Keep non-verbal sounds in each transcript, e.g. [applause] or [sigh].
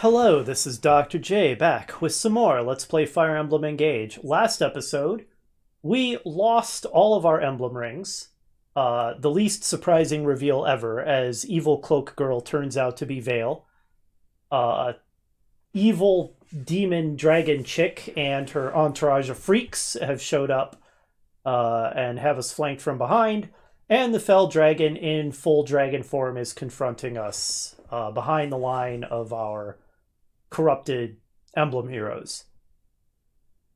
Hello, this is Dr. J back with some more Let's Play Fire Emblem Engage. Last episode, we lost all of our emblem rings. Uh, the least surprising reveal ever, as Evil Cloak Girl turns out to be Veyle. Uh, evil demon dragon chick and her entourage of freaks have showed up uh, and have us flanked from behind. And the fell dragon in full dragon form is confronting us uh, behind the line of our corrupted emblem heroes.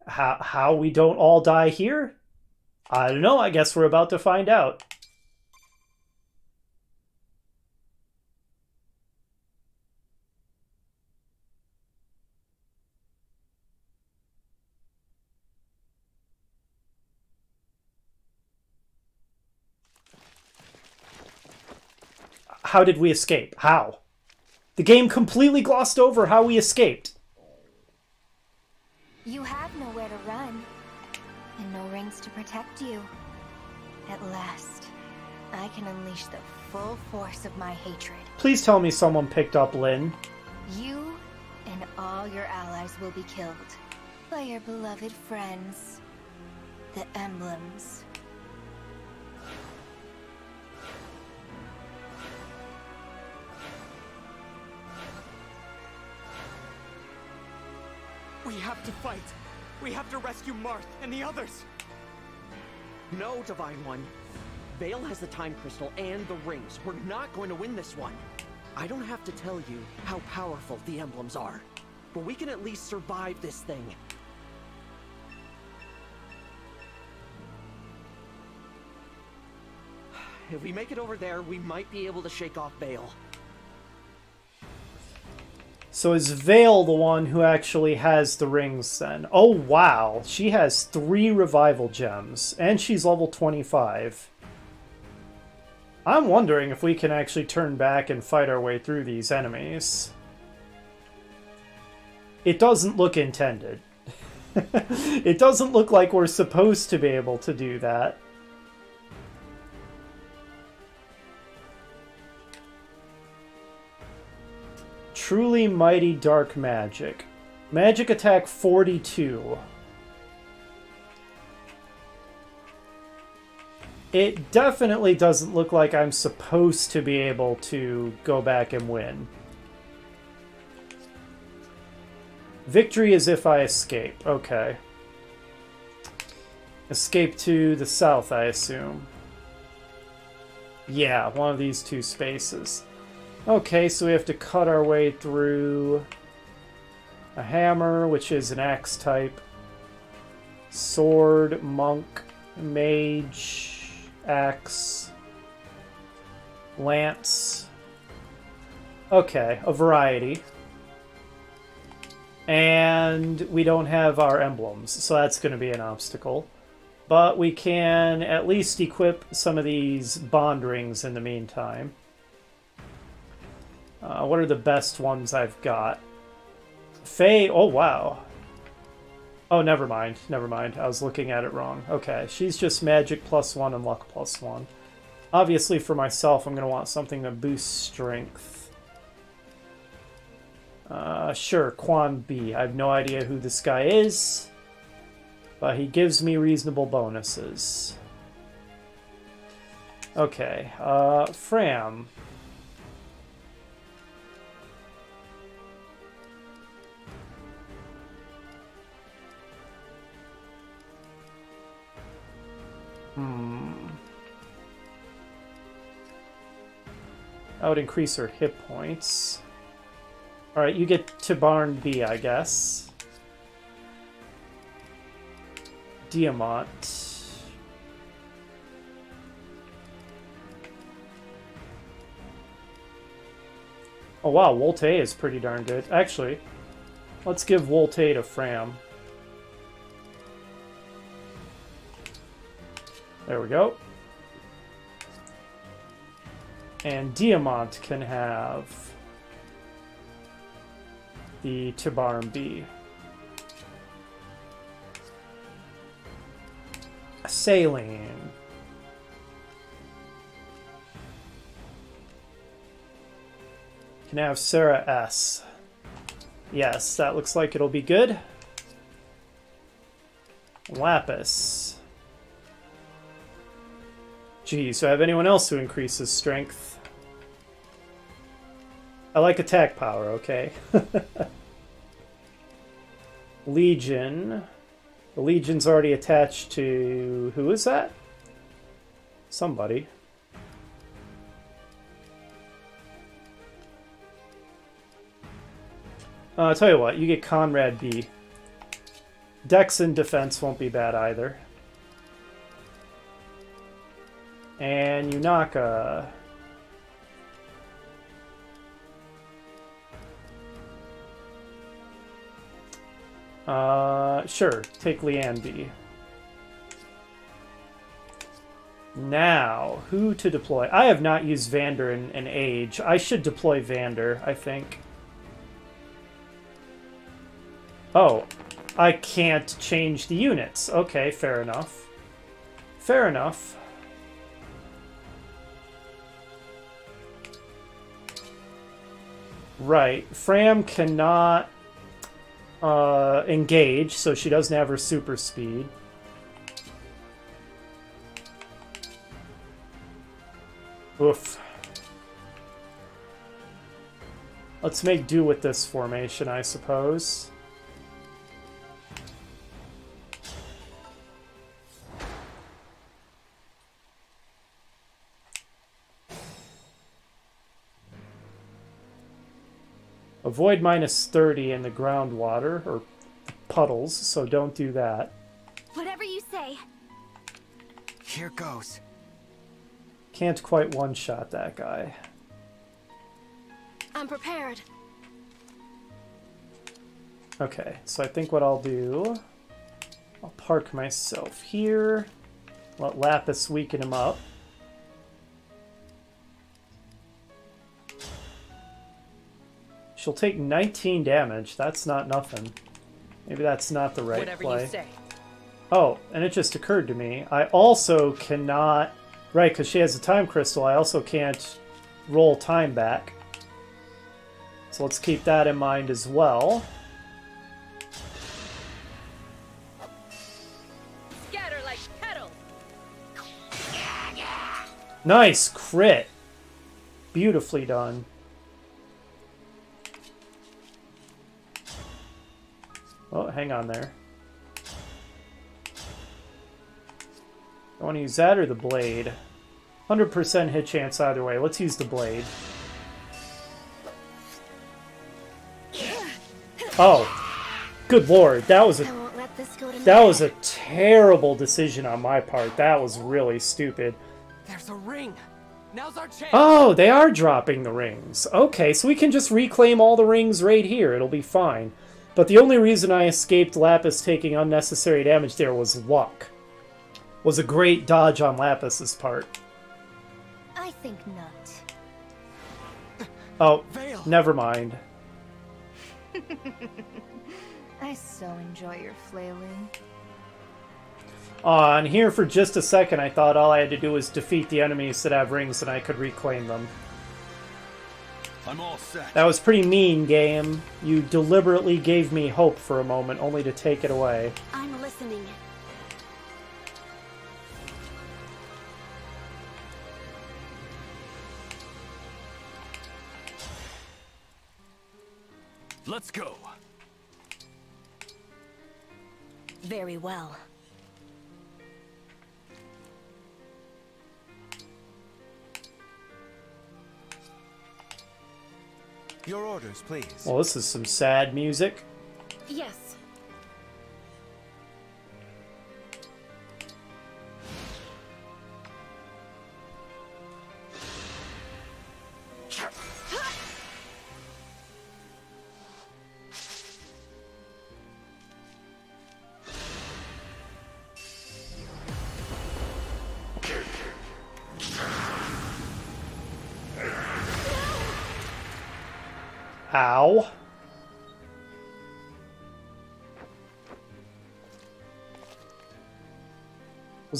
How how we don't all die here? I don't know. I guess we're about to find out. How did we escape? How? The game completely glossed over how we escaped. You have nowhere to run, and no rings to protect you. At last, I can unleash the full force of my hatred. Please tell me someone picked up Lyn. You and all your allies will be killed by your beloved friends, the emblems. We have to fight. We have to rescue Marth and the others. No, Divine One. Veyle has the Time Crystal and the rings. We're not going to win this one. I don't have to tell you how powerful the emblems are. But we can at least survive this thing. [sighs] If we make it over there, we might be able to shake off Veyle. So is Veyle the one who actually has the rings then? Oh wow, she has three revival gems, and she's level 25. I'm wondering if we can actually turn back and fight our way through these enemies. It doesn't look intended. [laughs] it doesn't look like we're supposed to be able to do that. Truly Mighty Dark Magic. Magic attack 42. It definitely doesn't look like I'm supposed to be able to go back and win. Victory is if I escape. Okay. Escape to the south, I assume. Yeah, one of these two spaces. Okay, so we have to cut our way through a hammer, which is an axe type, sword, monk, mage, axe, lance. Okay, a variety. And we don't have our emblems, so that's going to be an obstacle. But we can at least equip some of these bond rings in the meantime. Uh, what are the best ones I've got? Faye, oh wow. Oh, never mind, never mind. I was looking at it wrong. Okay, she's just magic plus one and luck plus one. Obviously, for myself, I'm going to want something that boosts strength. Uh, sure, Quan B. I have no idea who this guy is, but he gives me reasonable bonuses. Okay, uh, Framme. Hmm. That would increase her hit points. Alright, you get to Barn B, I guess. Diamant. Oh wow, Wolte is pretty darn good. Actually, let's give Wolte to Framme. There we go. And Diamant can have the Tibarn B. Saline. Can have Sarah S. Yes, that looks like it'll be good. Lapis. Geez, do I have anyone else who increases strength? I like attack power, okay. [laughs] Legion. The Legion's already attached to... Who is that? Somebody. Uh, I'll tell you what, you get Conrad B. Dex and defense won't be bad either. And Yunaka. Uh, sure, take B. Now, who to deploy? I have not used Vander in an age. I should deploy Vander, I think. Oh, I can't change the units. Okay, fair enough. Fair enough. Right. Framme cannot uh, engage, so she doesn't have her super speed. Oof. Let's make do with this formation, I suppose. Avoid minus 30 in the groundwater, or puddles, so don't do that. Whatever you say. Here goes. Can't quite one-shot that guy. I'm prepared. Okay, so I think what I'll do... I'll park myself here. Let Lapis weaken him up. She'll take 19 damage. That's not nothing. Maybe that's not the right Whatever play. you say. Oh, and it just occurred to me. I also cannot... Right, because she has a time crystal, I also can't roll time back. So let's keep that in mind as well. Scatter like. Nice crit. Beautifully done. Oh, hang on there. I want to use that or the blade. 100% hit chance either way. Let's use the blade. Oh, good lord. That was a I won't let this go to that was a terrible decision on my part. That was really stupid. There's a ring. Now's our chance. Oh, they are dropping the rings. Okay, so we can just reclaim all the rings right here. It'll be fine. But the only reason I escaped Lapis taking unnecessary damage there was luck. Was a great dodge on Lapis's part. I think not. Oh, Veyle. never mind. [laughs] I so enjoy your flailing. On here for just a second, I thought all I had to do was defeat the enemies that have rings and I could reclaim them. I'm all set. That was pretty mean, game. You deliberately gave me hope for a moment, only to take it away. I'm listening. Let's go. Very well. Your orders, please. Well, this is some sad music. Yes.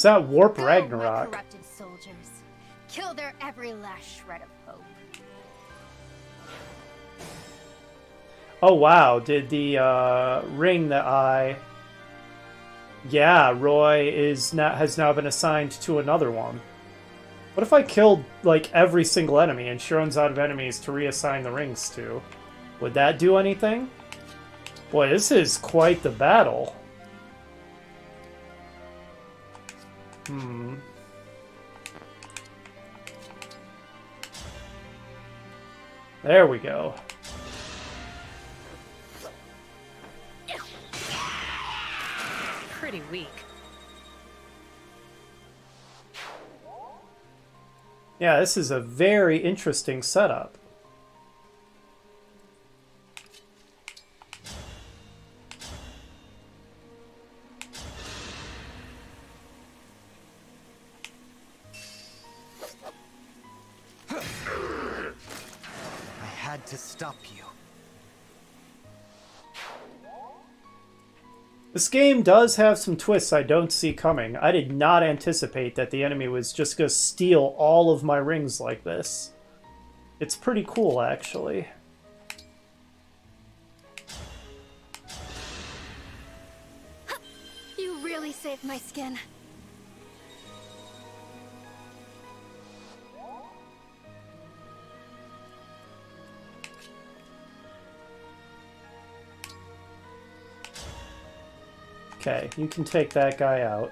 Was that Warp Go, Ragnarok? corrupted soldiers. Kill their every last shred of hope. Oh wow, did the uh, ring that I Yeah, Roy is now has now been assigned to another one. What if I killed like every single enemy and she runs out of enemies to reassign the rings to? Would that do anything? Boy, this is quite the battle. Hmm. There we go. Pretty weak. Yeah, this is a very interesting setup. This game does have some twists I don't see coming. I did not anticipate that the enemy was just going to steal all of my rings like this. It's pretty cool, actually. You really saved my skin. Okay, you can take that guy out.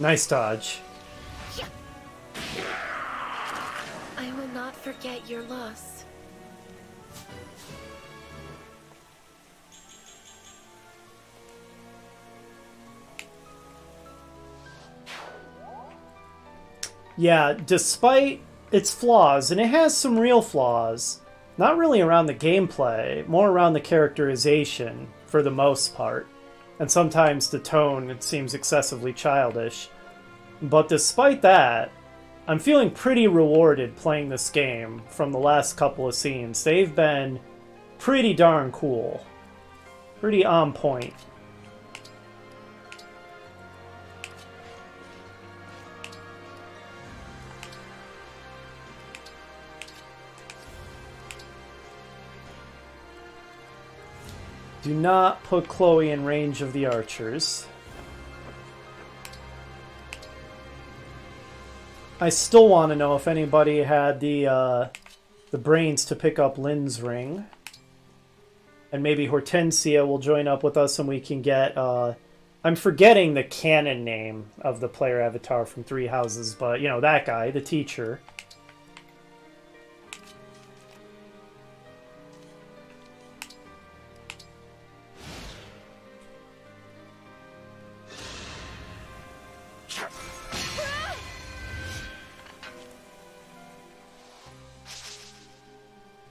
Nice dodge. Forget your loss. Yeah, despite its flaws, and it has some real flaws, not really around the gameplay, more around the characterization for the most part. And sometimes the tone, it seems excessively childish. But despite that, I'm feeling pretty rewarded playing this game from the last couple of scenes. They've been pretty darn cool. Pretty on point. Do not put Chloe in range of the archers. I still want to know if anybody had the uh, the brains to pick up Lyn's ring. And maybe Hortensia will join up with us and we can get... Uh, I'm forgetting the canon name of the player avatar from Three Houses, but, you know, that guy, the teacher.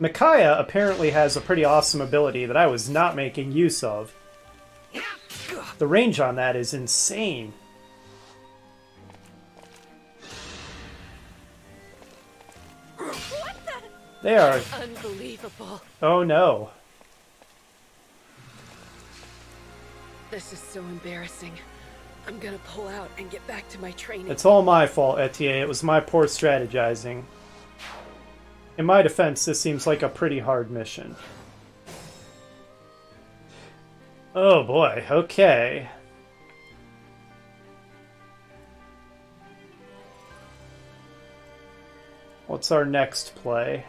Micaiah apparently has a pretty awesome ability that I was not making use of. The range on that is insane. They are... Unbelievable. Oh no. This is so embarrassing. I'm gonna pull out and get back to my training. It's all my fault, Etienne. It was my poor strategizing. In my defense, this seems like a pretty hard mission. Oh boy, okay. What's our next play?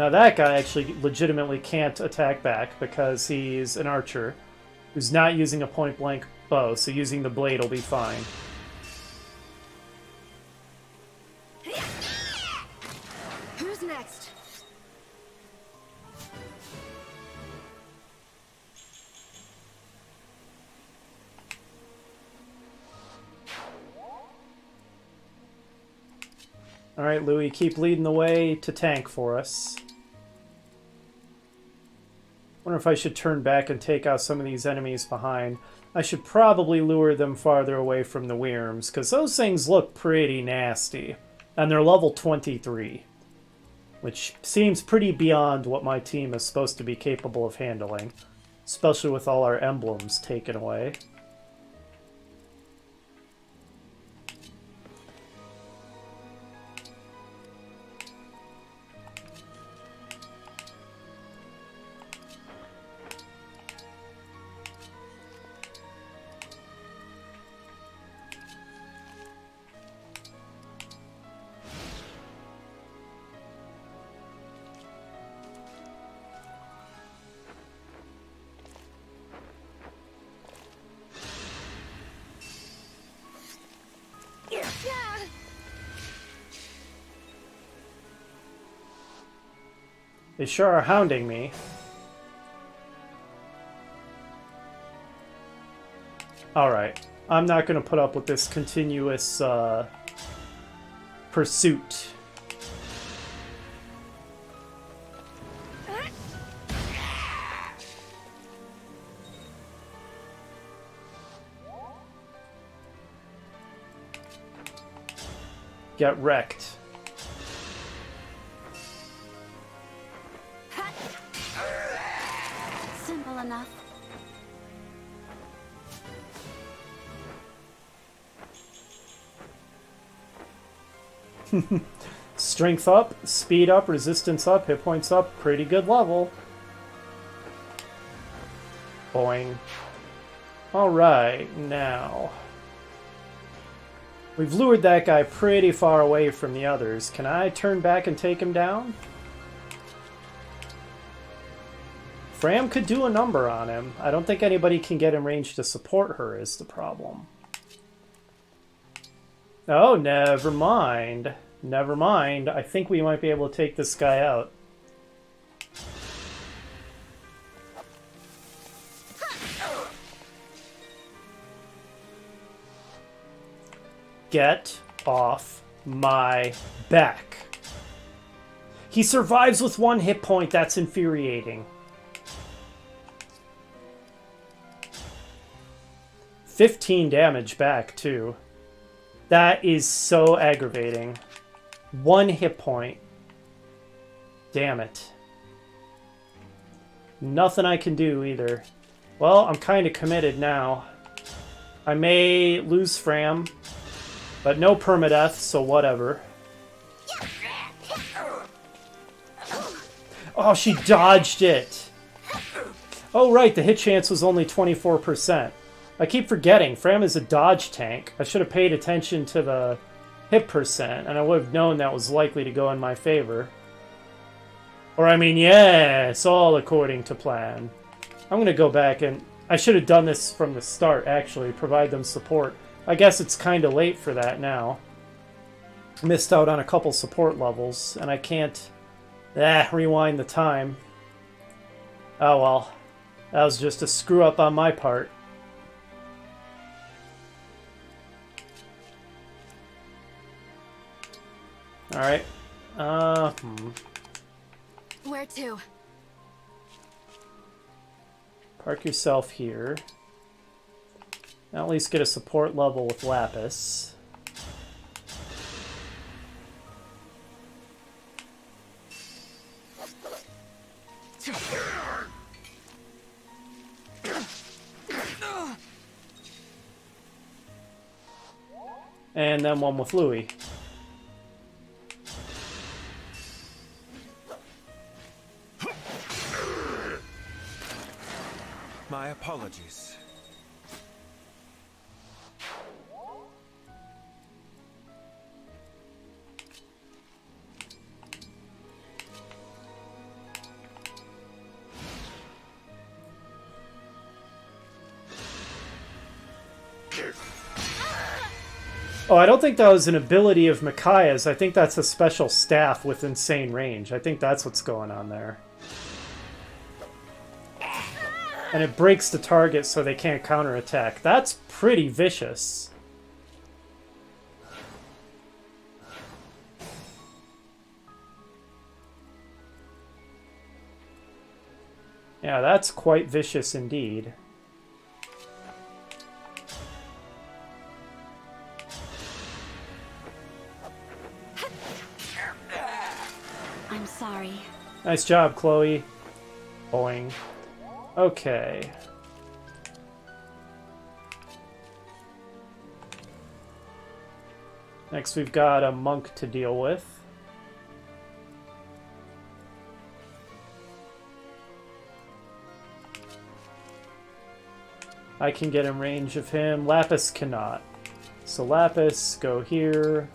Now that guy actually legitimately can't attack back because he's an archer who's not using a point-blank bow, so using the blade will be fine. Who's next? All right, Louis, keep leading the way to tank for us wonder if I should turn back and take out some of these enemies behind. I should probably lure them farther away from the Wyrms, because those things look pretty nasty. And they're level 23, which seems pretty beyond what my team is supposed to be capable of handling, especially with all our emblems taken away. They sure are hounding me. Alright. I'm not going to put up with this continuous uh, pursuit. Get wrecked. Enough. [laughs] Strength up, speed up, resistance up, hit points up. Pretty good level. Boing. Alright, now. We've lured that guy pretty far away from the others. Can I turn back and take him down? Framme could do a number on him. I don't think anybody can get in range to support her is the problem. Oh, never mind. Never mind. I think we might be able to take this guy out. Get off my back. He survives with one hit point. That's infuriating. 15 damage back, too. That is so aggravating. One hit point. Damn it. Nothing I can do either. Well, I'm kind of committed now. I may lose Framme, but no permadeath, so whatever. Oh, she dodged it! Oh, right, the hit chance was only 24%. I keep forgetting, Framme is a dodge tank. I should have paid attention to the hit percent, and I would have known that was likely to go in my favor. Or, I mean, yes, all according to plan. I'm going to go back and... I should have done this from the start, actually, provide them support. I guess it's kind of late for that now. Missed out on a couple support levels, and I can't... Ah, rewind the time. Oh well. That was just a screw up on my part. Alright. Uh, hmm. Where to? Park yourself here. At least get a support level with Lapis. And then one with Louis. My apologies. Oh, I don't think that was an ability of Micaiah's. I think that's a special staff with insane range. I think that's what's going on there. And it breaks the target so they can't counterattack. That's pretty vicious. Yeah, that's quite vicious indeed. I'm sorry. Nice job, Chloe. Boing. Okay. Next, we've got a monk to deal with. I can get in range of him. Lapis cannot. So Lapis, go here.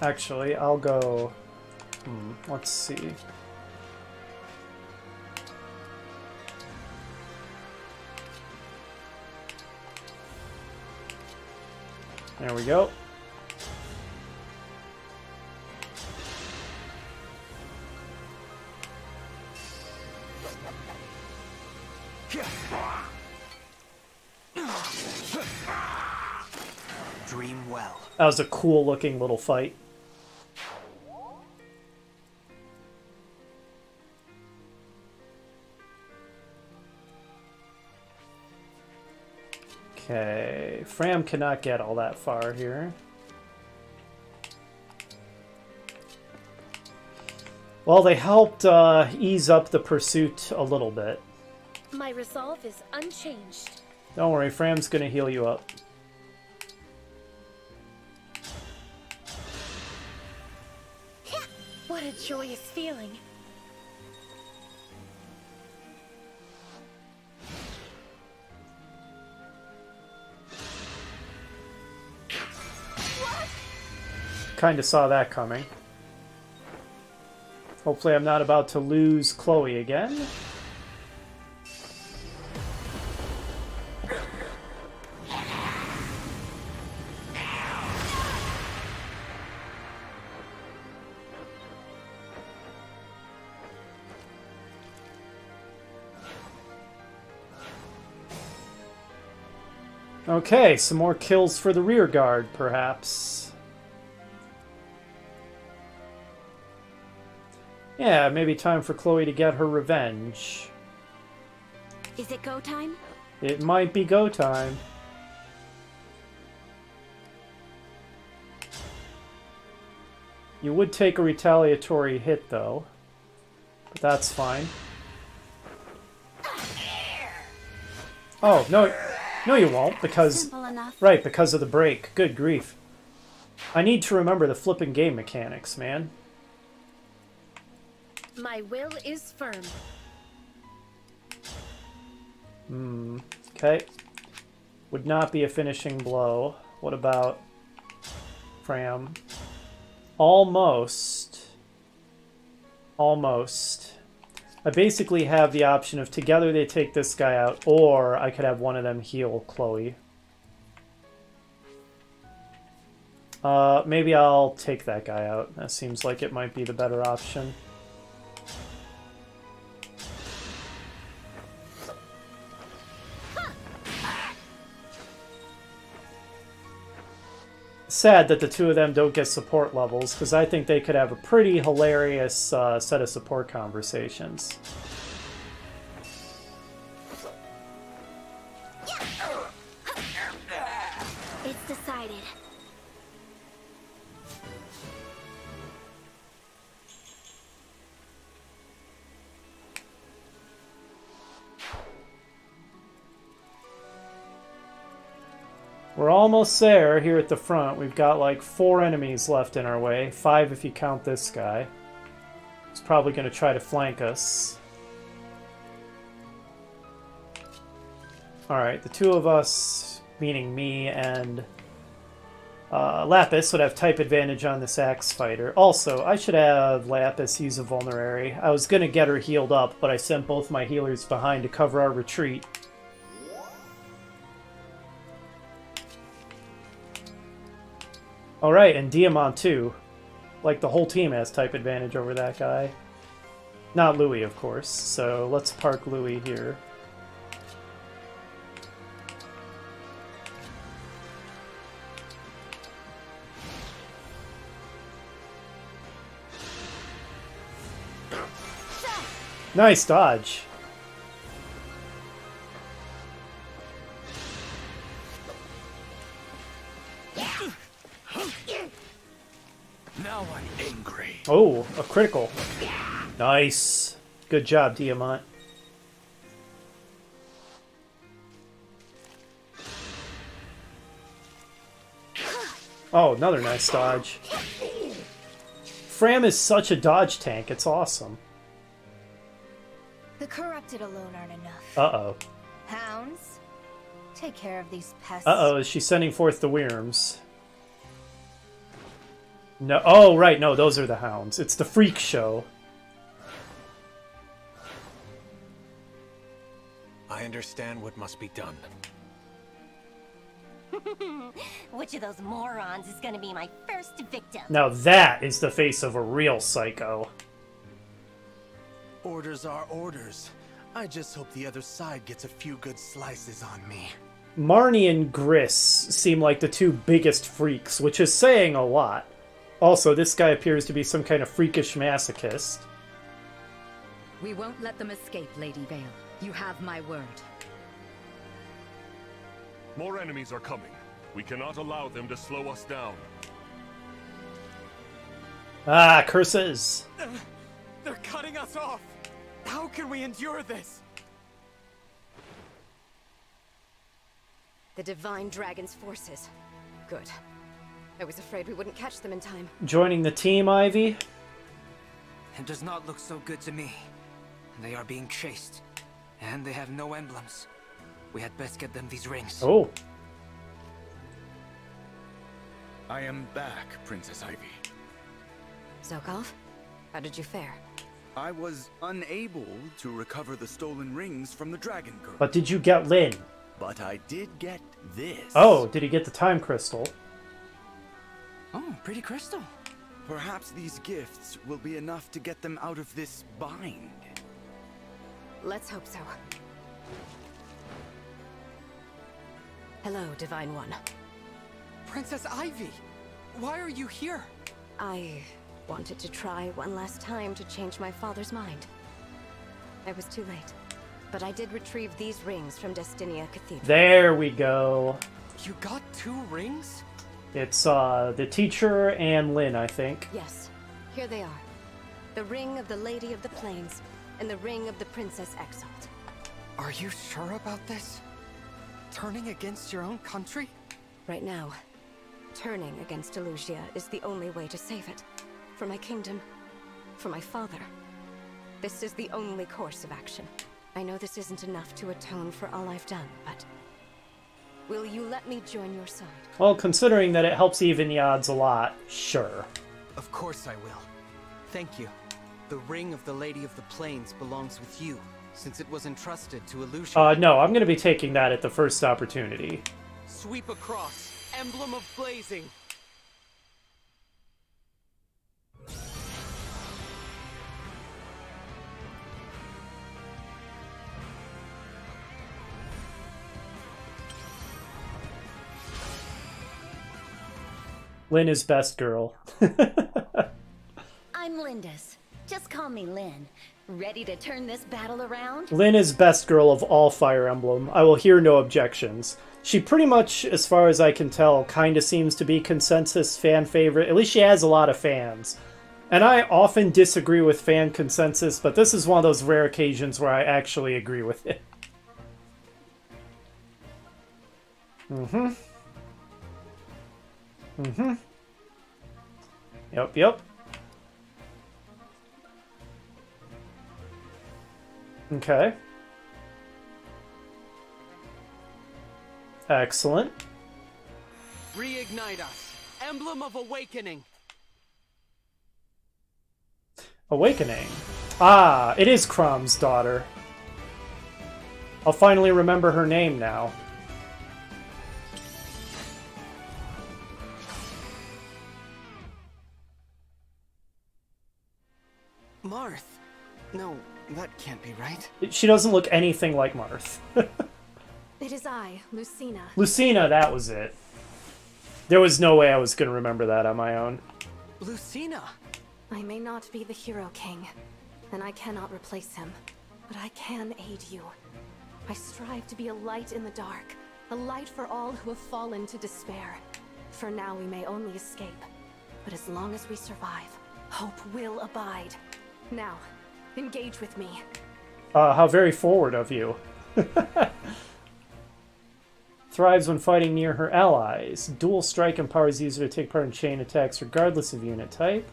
Actually, I'll go... Hmm, let's see. There we go. Dream well. That was a cool looking little fight. Framme cannot get all that far here. Well, they helped uh, ease up the pursuit a little bit. My resolve is unchanged. Don't worry, Framme's gonna heal you up. What a joyous feeling. Kinda saw that coming. Hopefully I'm not about to lose Chloe again. Okay, some more kills for the rear guard, perhaps. Yeah, maybe time for Chloe to get her revenge. Is it go time? It might be go time. You would take a retaliatory hit, though. But that's fine. Oh, no, no you won't, because... Right, because of the break. Good grief. I need to remember the flipping game mechanics, man. My will is firm. Hmm. Okay. Would not be a finishing blow. What about Framme? Almost. Almost. I basically have the option of together they take this guy out, or I could have one of them heal Chloe. Uh, maybe I'll take that guy out. That seems like it might be the better option. Sad that the two of them don't get support levels because I think they could have a pretty hilarious uh, set of support conversations. Almost there here at the front. We've got like four enemies left in our way. Five if you count this guy. He's probably going to try to flank us. Alright, the two of us, meaning me and uh, Lapis, would have type advantage on this Axe Fighter. Also, I should have Lapis use a Vulnerary. I was going to get her healed up, but I sent both my healers behind to cover our retreat. All right, and Diamant too. Like the whole team has type advantage over that guy. Not Louis, of course. So let's park Louis here. Nice dodge. Oh, a critical. Nice. Good job, Diamant. Oh, another nice dodge. Framme is such a dodge tank, it's awesome. The corrupted alone aren't enough. Uh-oh. Hounds, take care of these pests. Uh-oh, is she sending forth the Wyrms? No, oh, right, no, those are the hounds. It's the freak show. I understand what must be done. [laughs] Which of those morons is gonna be my first victim? Now that is the face of a real psycho. Orders are orders. I just hope the other side gets a few good slices on me. Marnie and Griss seem like the two biggest freaks, which is saying a lot. Also, this guy appears to be some kind of freakish masochist. We won't let them escape, Lady Veyle. You have my word. More enemies are coming. We cannot allow them to slow us down. Ah, curses! They're cutting us off. How can we endure this? The Divine Dragon's forces. Good. I was afraid we wouldn't catch them in time. Joining the team, Ivy? It does not look so good to me. They are being chased, and they have no emblems. We had best get them these rings. Oh. I am back, Princess Ivy. Zelkov, how did you fare? I was unable to recover the stolen rings from the Dragon Girl. But did you get Lyn? But I did get this. Oh, did he get the time crystal? Oh, pretty crystal. Perhaps these gifts will be enough to get them out of this bind. Let's hope so. Hello, Divine One. Princess Ivy! Why are you here? I wanted to try one last time to change my father's mind. I was too late. But I did retrieve these rings from Destinia Cathedral. There we go. You got two rings? It's uh the teacher and Lyn, I think. Yes, here they are. The ring of the Lady of the Plains and the ring of the Princess Exalt. Are you sure about this? Turning against your own country? Right now, turning against Elusia is the only way to save it. For my kingdom, for my father. This is the only course of action. I know this isn't enough to atone for all I've done, but... Will you let me join your side? Well, considering that it helps even the odds a lot, sure. Of course I will. Thank you. The ring of the Lady of the Plains belongs with you, since it was entrusted to Elusia. Uh, no, I'm gonna be taking that at the first opportunity. Sweep across. Emblem of blazing. Lyn is best girl. [laughs] I'm Lindis. Just call me Lyn. Ready to turn this battle around? Lyn is best girl of all Fire Emblem. I will hear no objections. She pretty much, as far as I can tell, kind of seems to be consensus fan favorite. At least she has a lot of fans. And I often disagree with fan consensus, but this is one of those rare occasions where I actually agree with it. Mm-hmm. Mm-hmm. Yep, yep. Okay. Excellent. Reignite us. Emblem of awakening. Awakening. Ah, it is Chrom's daughter. I'll finally remember her name now. Marth. No, that can't be right. She doesn't look anything like Marth. It is I, Lucina. Lucina, that was it. There was no way I was going to remember that on my own. Lucina! I may not be the Hero King, and I cannot replace him. But I can aid you. I strive to be a light in the dark, a light for all who have fallen to despair. For now we may only escape, but as long as we survive, hope will abide. Now, engage with me. Uh, how very forward of you. [laughs] Thrives when fighting near her allies. Dual strike empowers user to take part in chain attacks regardless of unit type.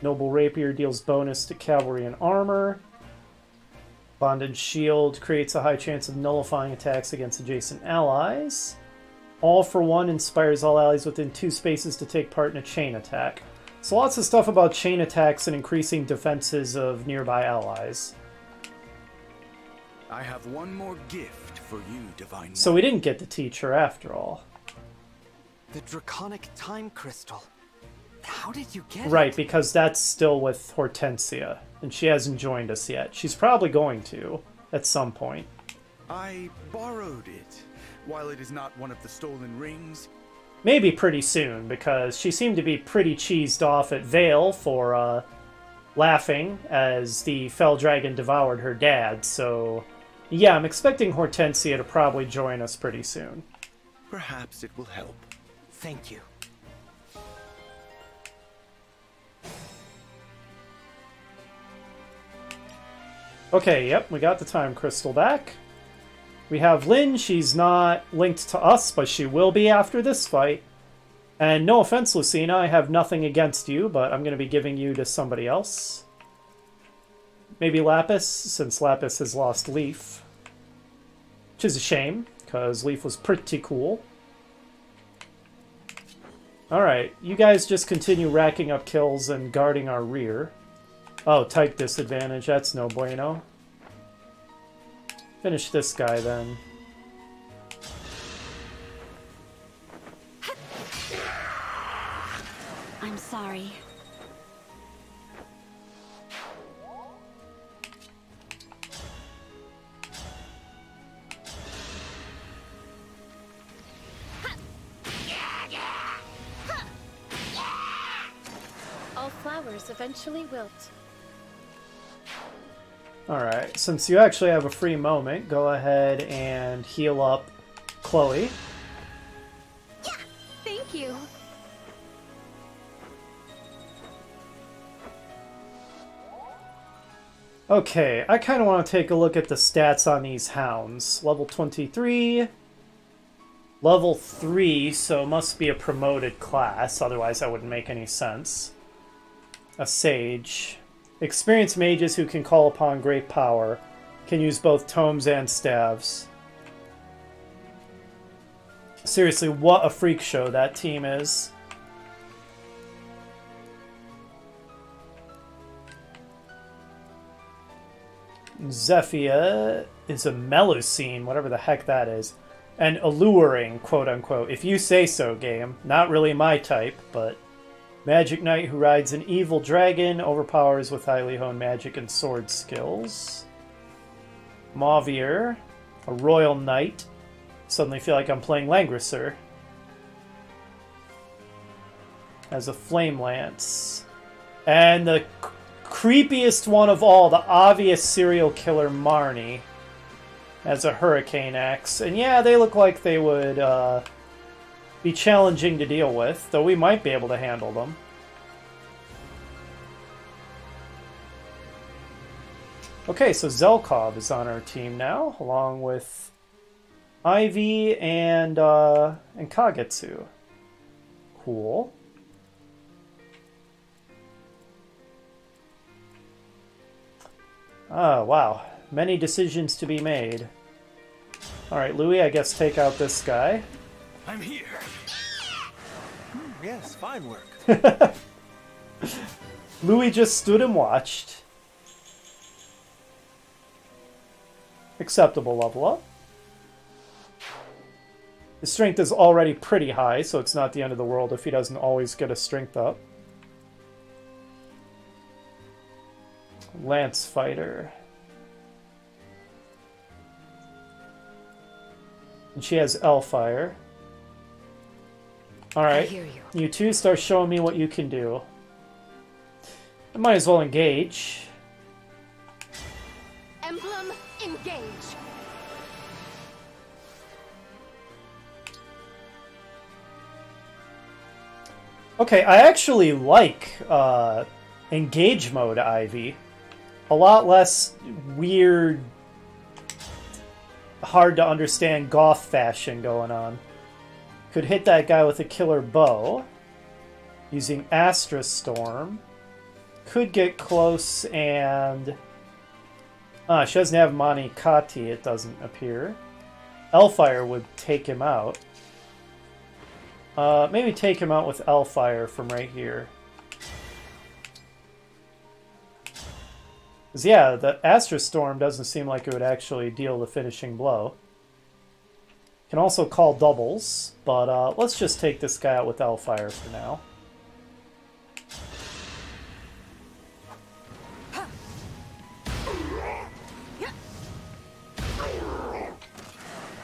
Noble Rapier deals bonus to cavalry and armor. Bonded Shield creates a high chance of nullifying attacks against adjacent allies. All for One inspires all allies within two spaces to take part in a chain attack. So lots of stuff about chain attacks and increasing defenses of nearby allies. I have one more gift for you, Divine. So we didn't get to teach her after all. The Draconic Time Crystal. How did you get Right, it? because that's still with Hortensia, and she hasn't joined us yet. She's probably going to at some point. I borrowed it. While it is not one of the stolen rings, Maybe pretty soon, because she seemed to be pretty cheesed off at Veyle for uh, laughing as the Fell Dragon devoured her dad, so yeah, I'm expecting Hortensia to probably join us pretty soon. perhaps it will help. Thank you. Okay, yep, we got the time crystal back. We have Lyn, she's not linked to us, but she will be after this fight. And no offense, Lucina, I have nothing against you, but I'm going to be giving you to somebody else. Maybe Lapis, since Lapis has lost Leaf. Which is a shame, because Leaf was pretty cool. Alright, you guys just continue racking up kills and guarding our rear. Oh, type disadvantage, that's no bueno. Finish this guy then. I'm sorry. All flowers eventually wilt. Alright, since you actually have a free moment, go ahead and heal up Chloe. Yeah, Thank you. Okay, I kind of want to take a look at the stats on these hounds. Level 23, level 3, so must be a promoted class, otherwise that wouldn't make any sense. A sage. Experienced mages who can call upon great power can use both tomes and staves. Seriously, what a freak show that team is. Zephia is a Melusine, whatever the heck that is. And alluring, quote unquote. If you say so, game. Not really my type, but. Magic Knight who rides an evil dragon, overpowers with highly honed magic and sword skills. Mauvier, a royal knight. Suddenly feel like I'm playing Langrisser. As a flame lance. And the creepiest one of all, the obvious serial killer Marnie. As a hurricane axe. And yeah, they look like they would uh, be challenging to deal with, though we might be able to handle them. Okay, so Zelkov is on our team now, along with Ivy and uh, and Kagetsu. Cool. Oh, wow. Many decisions to be made. Alright, Louis, I guess take out this guy. I'm here. Hmm, yes, fine work. [laughs] Louis just stood and watched. Acceptable level up. His strength is already pretty high, so it's not the end of the world if he doesn't always get a strength up. Lance Fighter. And she has Elfire. Alright. you. You two start showing me what you can do. I might as well engage. Emblem, engage! Okay, I actually like uh, engage mode Ivy. A lot less weird, hard to understand goth fashion going on. Could hit that guy with a killer bow using Astra Storm. Could get close and. Ah, she doesn't have Mani Katti, it doesn't appear. Elfire would take him out. Uh, maybe take him out with Elfire from right here. Yeah, the Astra Storm doesn't seem like it would actually deal the finishing blow. Can also call doubles, but uh, let's just take this guy out with Elfire for now.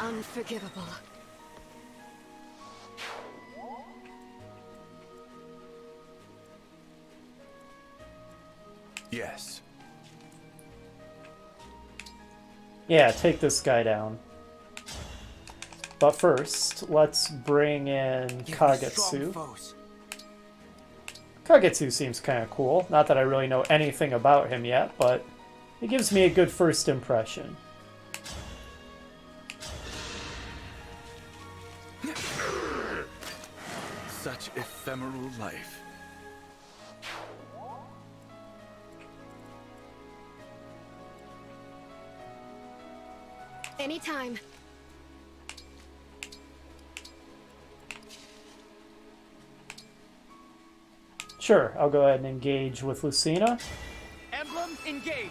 Unforgivable. Yes. Yeah, take this guy down. But first, let's bring in Kagetsu. Kagetsu seems kind of cool. Not that I really know anything about him yet, but he gives me a good first impression. Such ephemeral life. Anytime. Sure, I'll go ahead and engage with Lucina. Emblem, engage!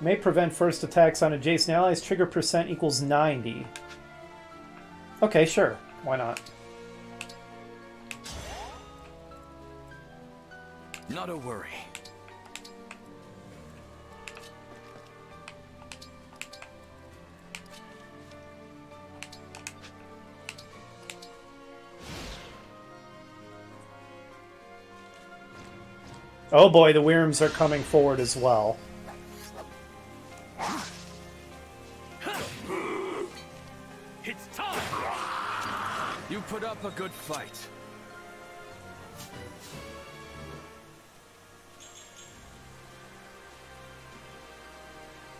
May prevent first attacks on adjacent allies. Trigger percent equals 90. Okay, sure. Why not? Not a worry. Oh boy, the Wyrms are coming forward as well. It's time! You put up a good fight.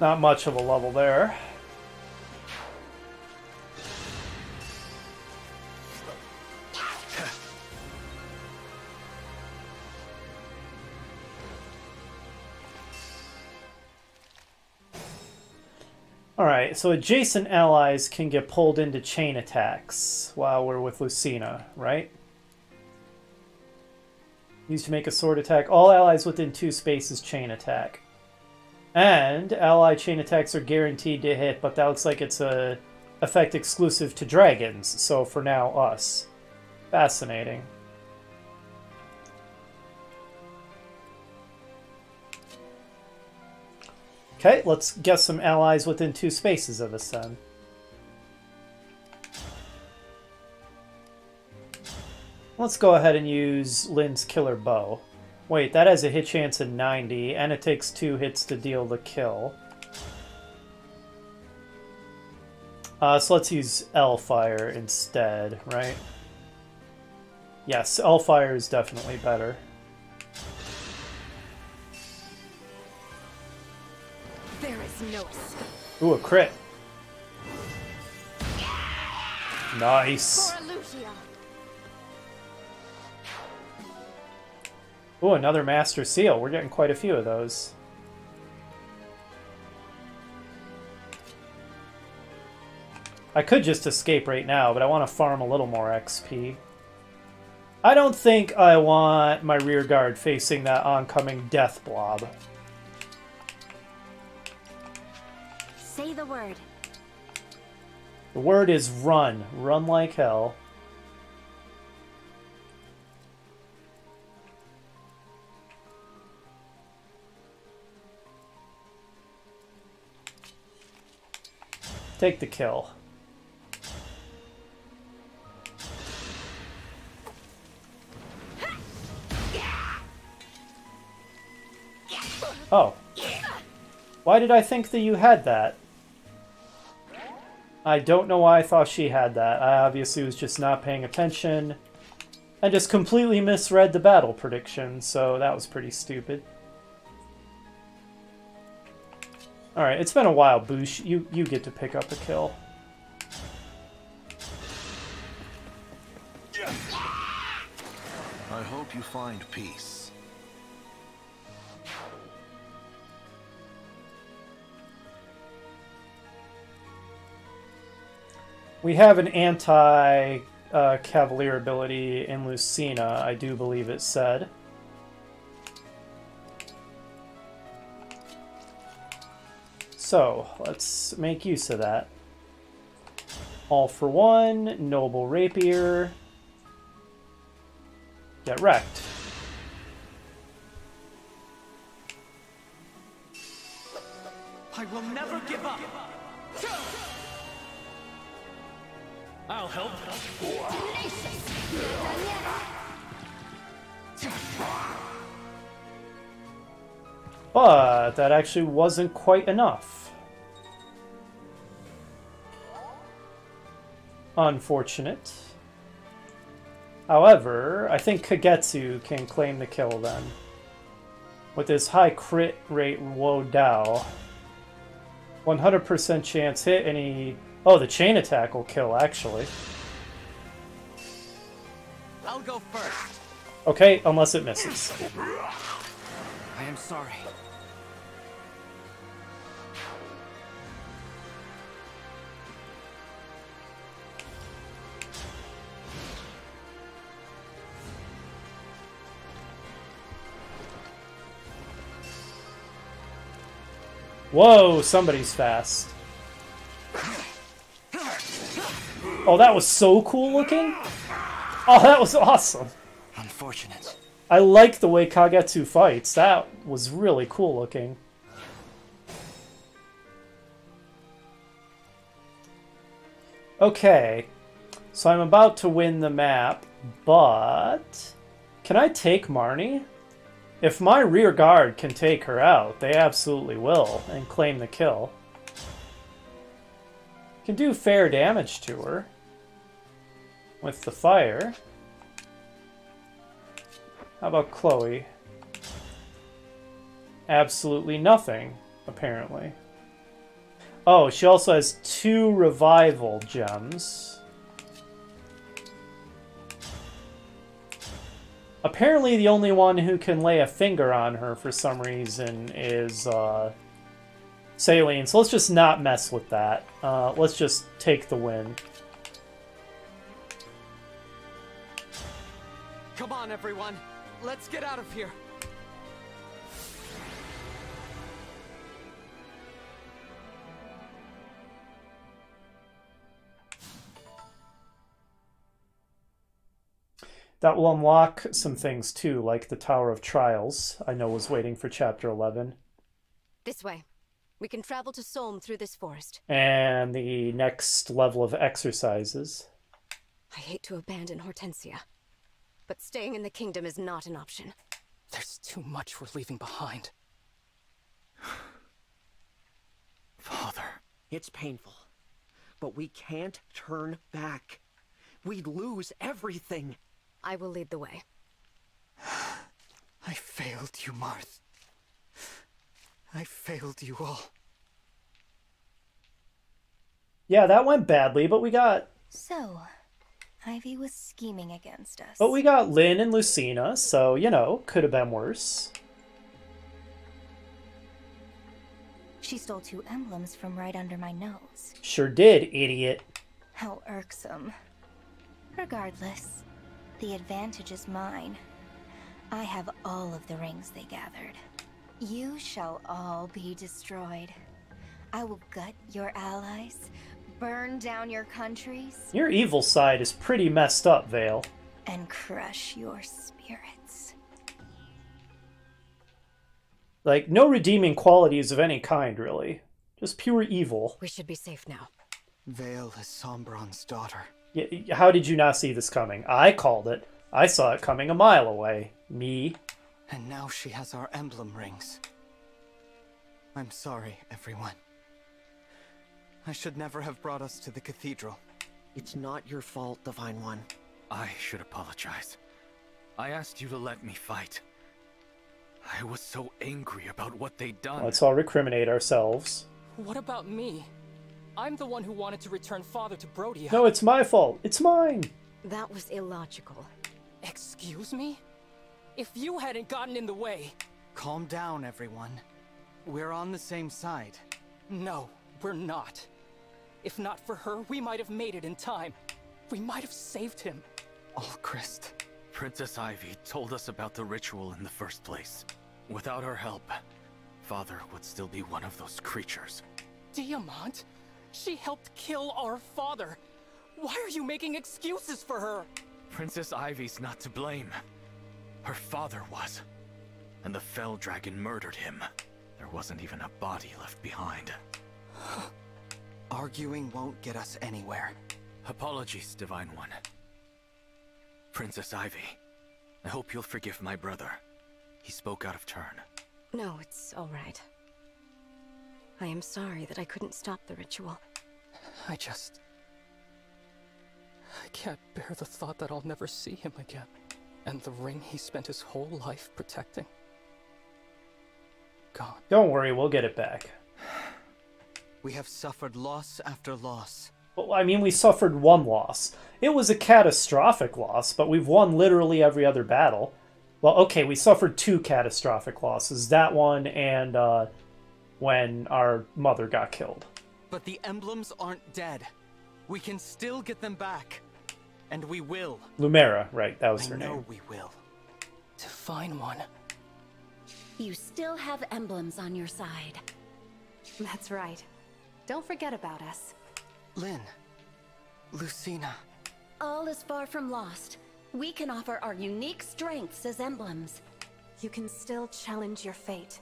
Not much of a level there. So adjacent allies can get pulled into chain attacks while we're with Lucina, right? Used to make a sword attack. All allies within two spaces chain attack. And ally chain attacks are guaranteed to hit, but that looks like it's a effect exclusive to dragons, so for now, us. Fascinating. Okay, let's get some allies within two spaces of us then. Let's go ahead and use Lyn's Killer Bow. Wait, that has a hit chance of 90, and it takes two hits to deal the kill. Uh, so let's use Elfire instead, right? Yes, Elfire is definitely better. There is no escape. Ooh, a crit. Nice. Ooh, another Master Seal. We're getting quite a few of those. I could just escape right now, but I want to farm a little more XP. I don't think I want my rear guard facing that oncoming death blob. Say the word. The word is run. Run like hell. Take the kill. Oh. Why did I think that you had that? I don't know why I thought she had that. I obviously was just not paying attention. I just completely misread the battle prediction, so that was pretty stupid. Alright, it's been a while, Boosh. You, you get to pick up a kill. I hope you find peace. We have an anti uh, Cavalier ability in Lucina, I do believe it said. So, let's make use of that. All for one, Noble Rapier. Get wrecked. I will never give up. I'll help. But that actually wasn't quite enough. Unfortunate. However, I think Kagetsu can claim the kill then. With his high crit rate Wo Dao. 100% chance hit, and he... Oh, the chain attack will kill, actually. I'll go first. Okay, unless it misses. I am sorry. Whoa, somebody's fast. Oh, that was so cool looking. Oh, that was awesome. Unfortunate. I like the way Kagetsu fights. That was really cool looking. Okay, so I'm about to win the map, but can I take Marnie? If my rear guard can take her out, they absolutely will and claim the kill. Can do fair damage to her with the fire. How about Chloe? Absolutely nothing, apparently. Oh, she also has two revival gems. Apparently the only one who can lay a finger on her for some reason is uh, Celine, so let's just not mess with that. Uh, let's just take the win. Come on, everyone. Let's get out of here. That will unlock some things too, like the Tower of Trials, I know was waiting for Chapter 11. This way. We can travel to Solm through this forest. And the next level of exercises. I hate to abandon Hortensia, but staying in the kingdom is not an option. There's too much we're leaving behind. [sighs] Father. It's painful, but we can't turn back. We'd lose everything. I will lead the way. [sighs] I failed you, Marth. I failed you all. Yeah, that went badly, but we got So, Ivy was scheming against us. but we got Lyn and Lucina, so you know, could have been worse. She stole two emblems from right under my nose. Sure did, idiot. How irksome. Regardless, the advantage is mine. I have all of the rings they gathered. You shall all be destroyed. I will gut your allies, burn down your countries, Your evil side is pretty messed up, Veyle. and crush your spirits. Like, no redeeming qualities of any kind, really. Just pure evil. We should be safe now. Veyle is Sombron's daughter. Y- How did you not see this coming? I called it. I saw it coming a mile away. Me. And now she has our emblem rings. I'm sorry, everyone. I should never have brought us to the cathedral. It's not your fault, Divine One. I should apologize. I asked you to let me fight. I was so angry about what they'd done. Let's all recriminate ourselves. What about me? I'm the one who wanted to return father to Brodia. No, it's my fault. It's mine. That was illogical. Excuse me? If you hadn't gotten in the way... Calm down, everyone. We're on the same side. No, we're not. If not for her, we might have made it in time. We might have saved him. Alcryst. Princess Ivy told us about the ritual in the first place. Without her help, Father would still be one of those creatures. Diamant? She helped kill our father. Why are you making excuses for her? Princess Ivy's not to blame. Her father was. And the Fell Dragon murdered him. There wasn't even a body left behind. Arguing won't get us anywhere. Apologies, Divine One. Princess Ivy, I hope you'll forgive my brother. He spoke out of turn. No, it's all right. I am sorry that I couldn't stop the ritual. I just... I can't bear the thought that I'll never see him again. And the ring he spent his whole life protecting. God. Don't worry, we'll get it back. We have suffered loss after loss. Well, I mean, we suffered one loss. It was a catastrophic loss, but we've won literally every other battle. Well, okay, we suffered two catastrophic losses. That one and uh, when our mother got killed. But the emblems aren't dead. We can still get them back. And we will. Lumera, right, that was I her know name. we will. To find one. You still have emblems on your side. That's right. Don't forget about us. Lyn. Lucina. All is far from lost. We can offer our unique strengths as emblems. You can still challenge your fate.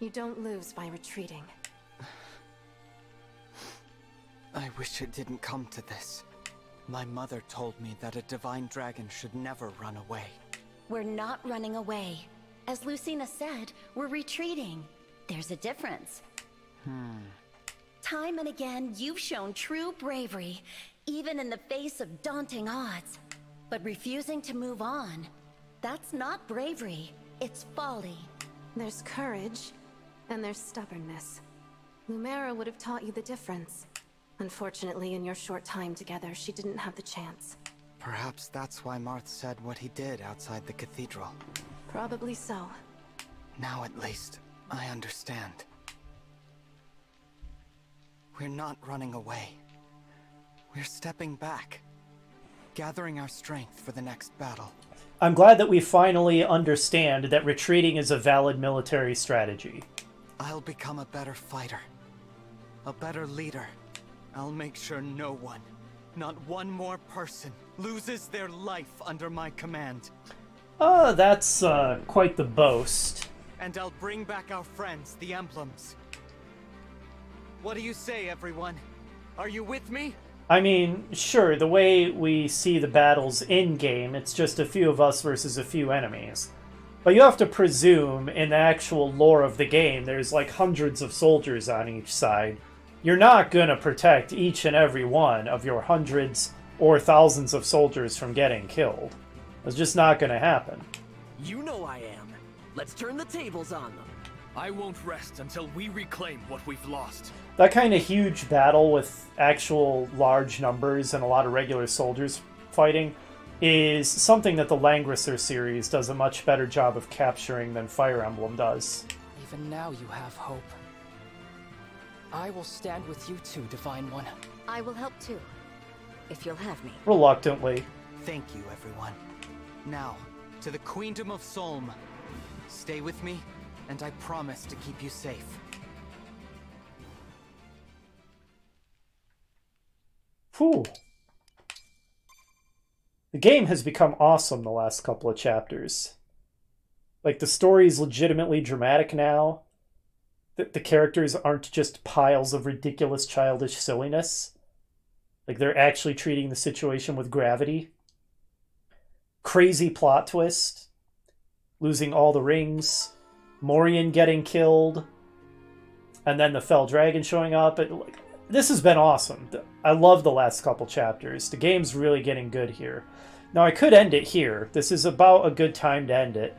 You don't lose by retreating. I wish it didn't come to this. My mother told me that a divine dragon should never run away. We're not running away. As Lucina said, we're retreating. There's a difference. Hmm. Time and again, you've shown true bravery, even in the face of daunting odds. But refusing to move on, that's not bravery, it's folly. There's courage, and there's stubbornness. Lumera would have taught you the difference. Unfortunately, in your short time together, she didn't have the chance. Perhaps that's why Marth said what he did outside the cathedral. Probably so. Now at least, I understand. We're not running away. We're stepping back. Gathering our strength for the next battle. I'm glad that we finally understand that retreating is a valid military strategy. I'll become a better fighter. A better leader. I'll make sure no one, not one more person, loses their life under my command. Uh, that's uh, quite the boast. And I'll bring back our friends, the emblems. What do you say, everyone? Are you with me? I mean, sure, the way we see the battles in game, it's just a few of us versus a few enemies. But you have to presume in the actual lore of the game, there's like hundreds of soldiers on each side. You're not going to protect each and every one of your hundreds or thousands of soldiers from getting killed. It's just not going to happen. You know I am. Let's turn the tables on them. I won't rest until we reclaim what we've lost. That kind of huge battle with actual large numbers and a lot of regular soldiers fighting is something that the Langrisser series does a much better job of capturing than Fire Emblem does. Even now you have hope. I will stand with you too, Divine One. I will help too. If you'll have me. Reluctantly. Thank you, everyone. Now, to the Queendom of Solm. Stay with me, and I promise to keep you safe. Whew. The game has become awesome the last couple of chapters. Like, the story is legitimately dramatic now. The, the characters aren't just piles of ridiculous childish silliness. Like, they're actually treating the situation with gravity. Crazy plot twist. Losing all the rings. Morion getting killed. and then the fell dragon showing up. It, like, this has been awesome. I love the last couple chapters. The game's really getting good here. Now I could end it here. This is about a good time to end it.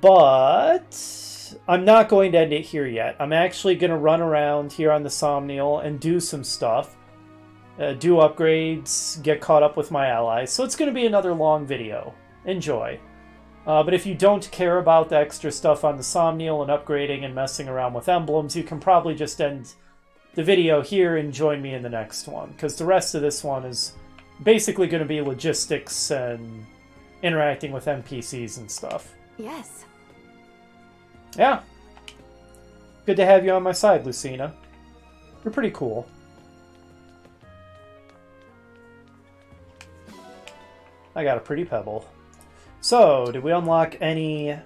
But I'm not going to end it here yet. I'm actually going to run around here on the Somnial and do some stuff. Uh, do upgrades, get caught up with my allies. So it's going to be another long video. Enjoy. Uh, but if you don't care about the extra stuff on the Somnial and upgrading and messing around with emblems, you can probably just end the video here and join me in the next one. Because the rest of this one is basically going to be logistics and interacting with NPCs and stuff. Yes. Yeah. Good to have you on my side, Lucina. You're pretty cool. I got a pretty pebble. So, did we unlock any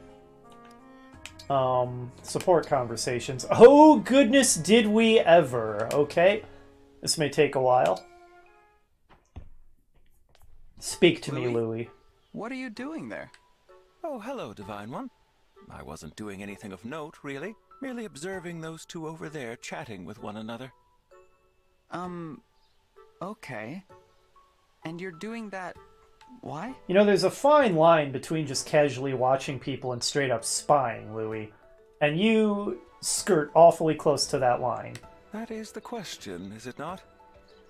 um, support conversations? Oh, goodness, did we ever? Okay. This may take a while. Speak to Louis? me, Louis. What are you doing there? Oh, hello, Divine One. I wasn't doing anything of note, really. Merely observing those two over there chatting with one another. Um, okay. And you're doing that. Why? You know, there's a fine line between just casually watching people and straight up spying, Louis. And you skirt awfully close to that line. That is the question, is it not?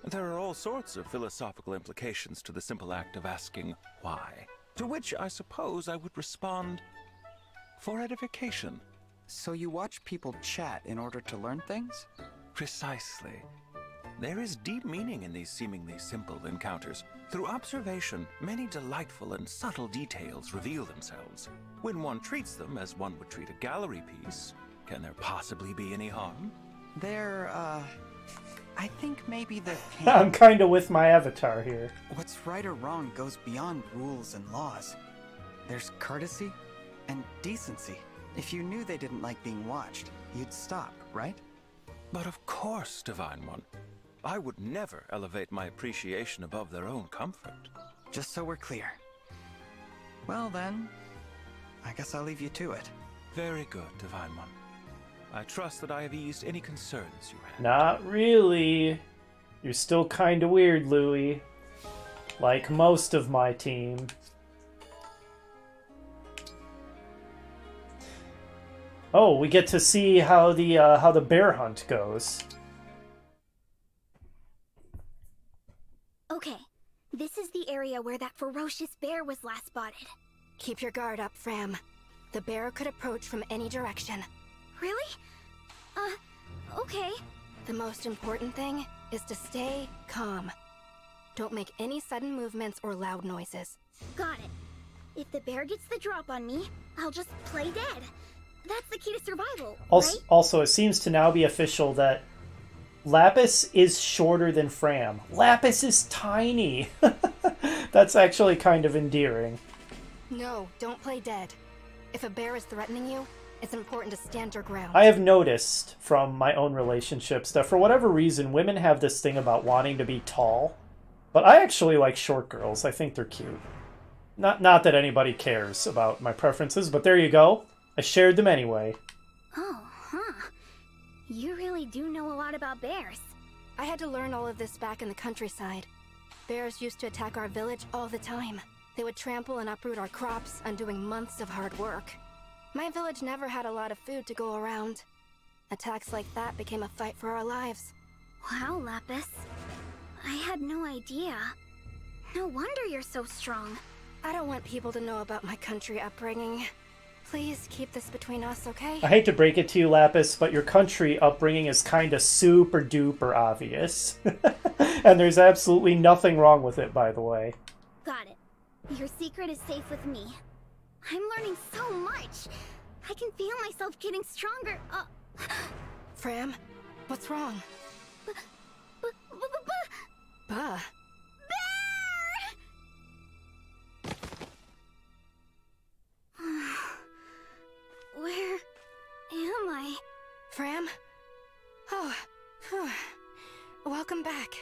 There are all sorts of philosophical implications to the simple act of asking why. To which I suppose I would respond for edification. So you watch people chat in order to learn things? Precisely. There is deep meaning in these seemingly simple encounters. Through observation, many delightful and subtle details reveal themselves. When one treats them as one would treat a gallery piece, can there possibly be any harm? There, uh. I think maybe there [laughs] I'm kind of with my avatar here. What's right or wrong goes beyond rules and laws. There's courtesy and decency. If you knew they didn't like being watched, you'd stop, right? But of course, Divine One. I would never elevate my appreciation above their own comfort. Just so we're clear. Well then, I guess I'll leave you to it. Very good, Divine One. I trust that I have eased any concerns you had. Not really. You're still kind of weird, Louis. Like most of my team. Oh, we get to see how the uh, how the bear hunt goes. This is the area where that ferocious bear was last spotted. Keep your guard up, Framme. The bear could approach from any direction. Really? Uh, okay. The most important thing is to stay calm. Don't make any sudden movements or loud noises. Got it. If the bear gets the drop on me, I'll just play dead. That's the key to survival, Also, right? also, it seems to now be official that Lapis is shorter than Framme. Lapis is tiny. [laughs] That's actually kind of endearing. No, don't play dead. If a bear is threatening you, it's important to stand your ground. I have noticed from my own relationships that for whatever reason, women have this thing about wanting to be tall. But I actually like short girls. I think they're cute. Not not that anybody cares about my preferences, but there you go. I shared them anyway. Oh. You really do know a lot about bears. I had to learn all of this back in the countryside. Bears used to attack our village all the time. They would trample and uproot our crops, undoing months of hard work. My village never had a lot of food to go around. Attacks like that became a fight for our lives. Wow, Lapis. I had no idea. No wonder you're so strong. I don't want people to know about my country upbringing. Please keep this between us, okay? I hate to break it to you, Lapis, but your country upbringing is kind of super duper obvious. [laughs] and there's absolutely nothing wrong with it, by the way. Got it. Your secret is safe with me. I'm learning so much. I can feel myself getting stronger. Uh, Framme, what's wrong? b- Where am I? Framme? Oh, phew. welcome back.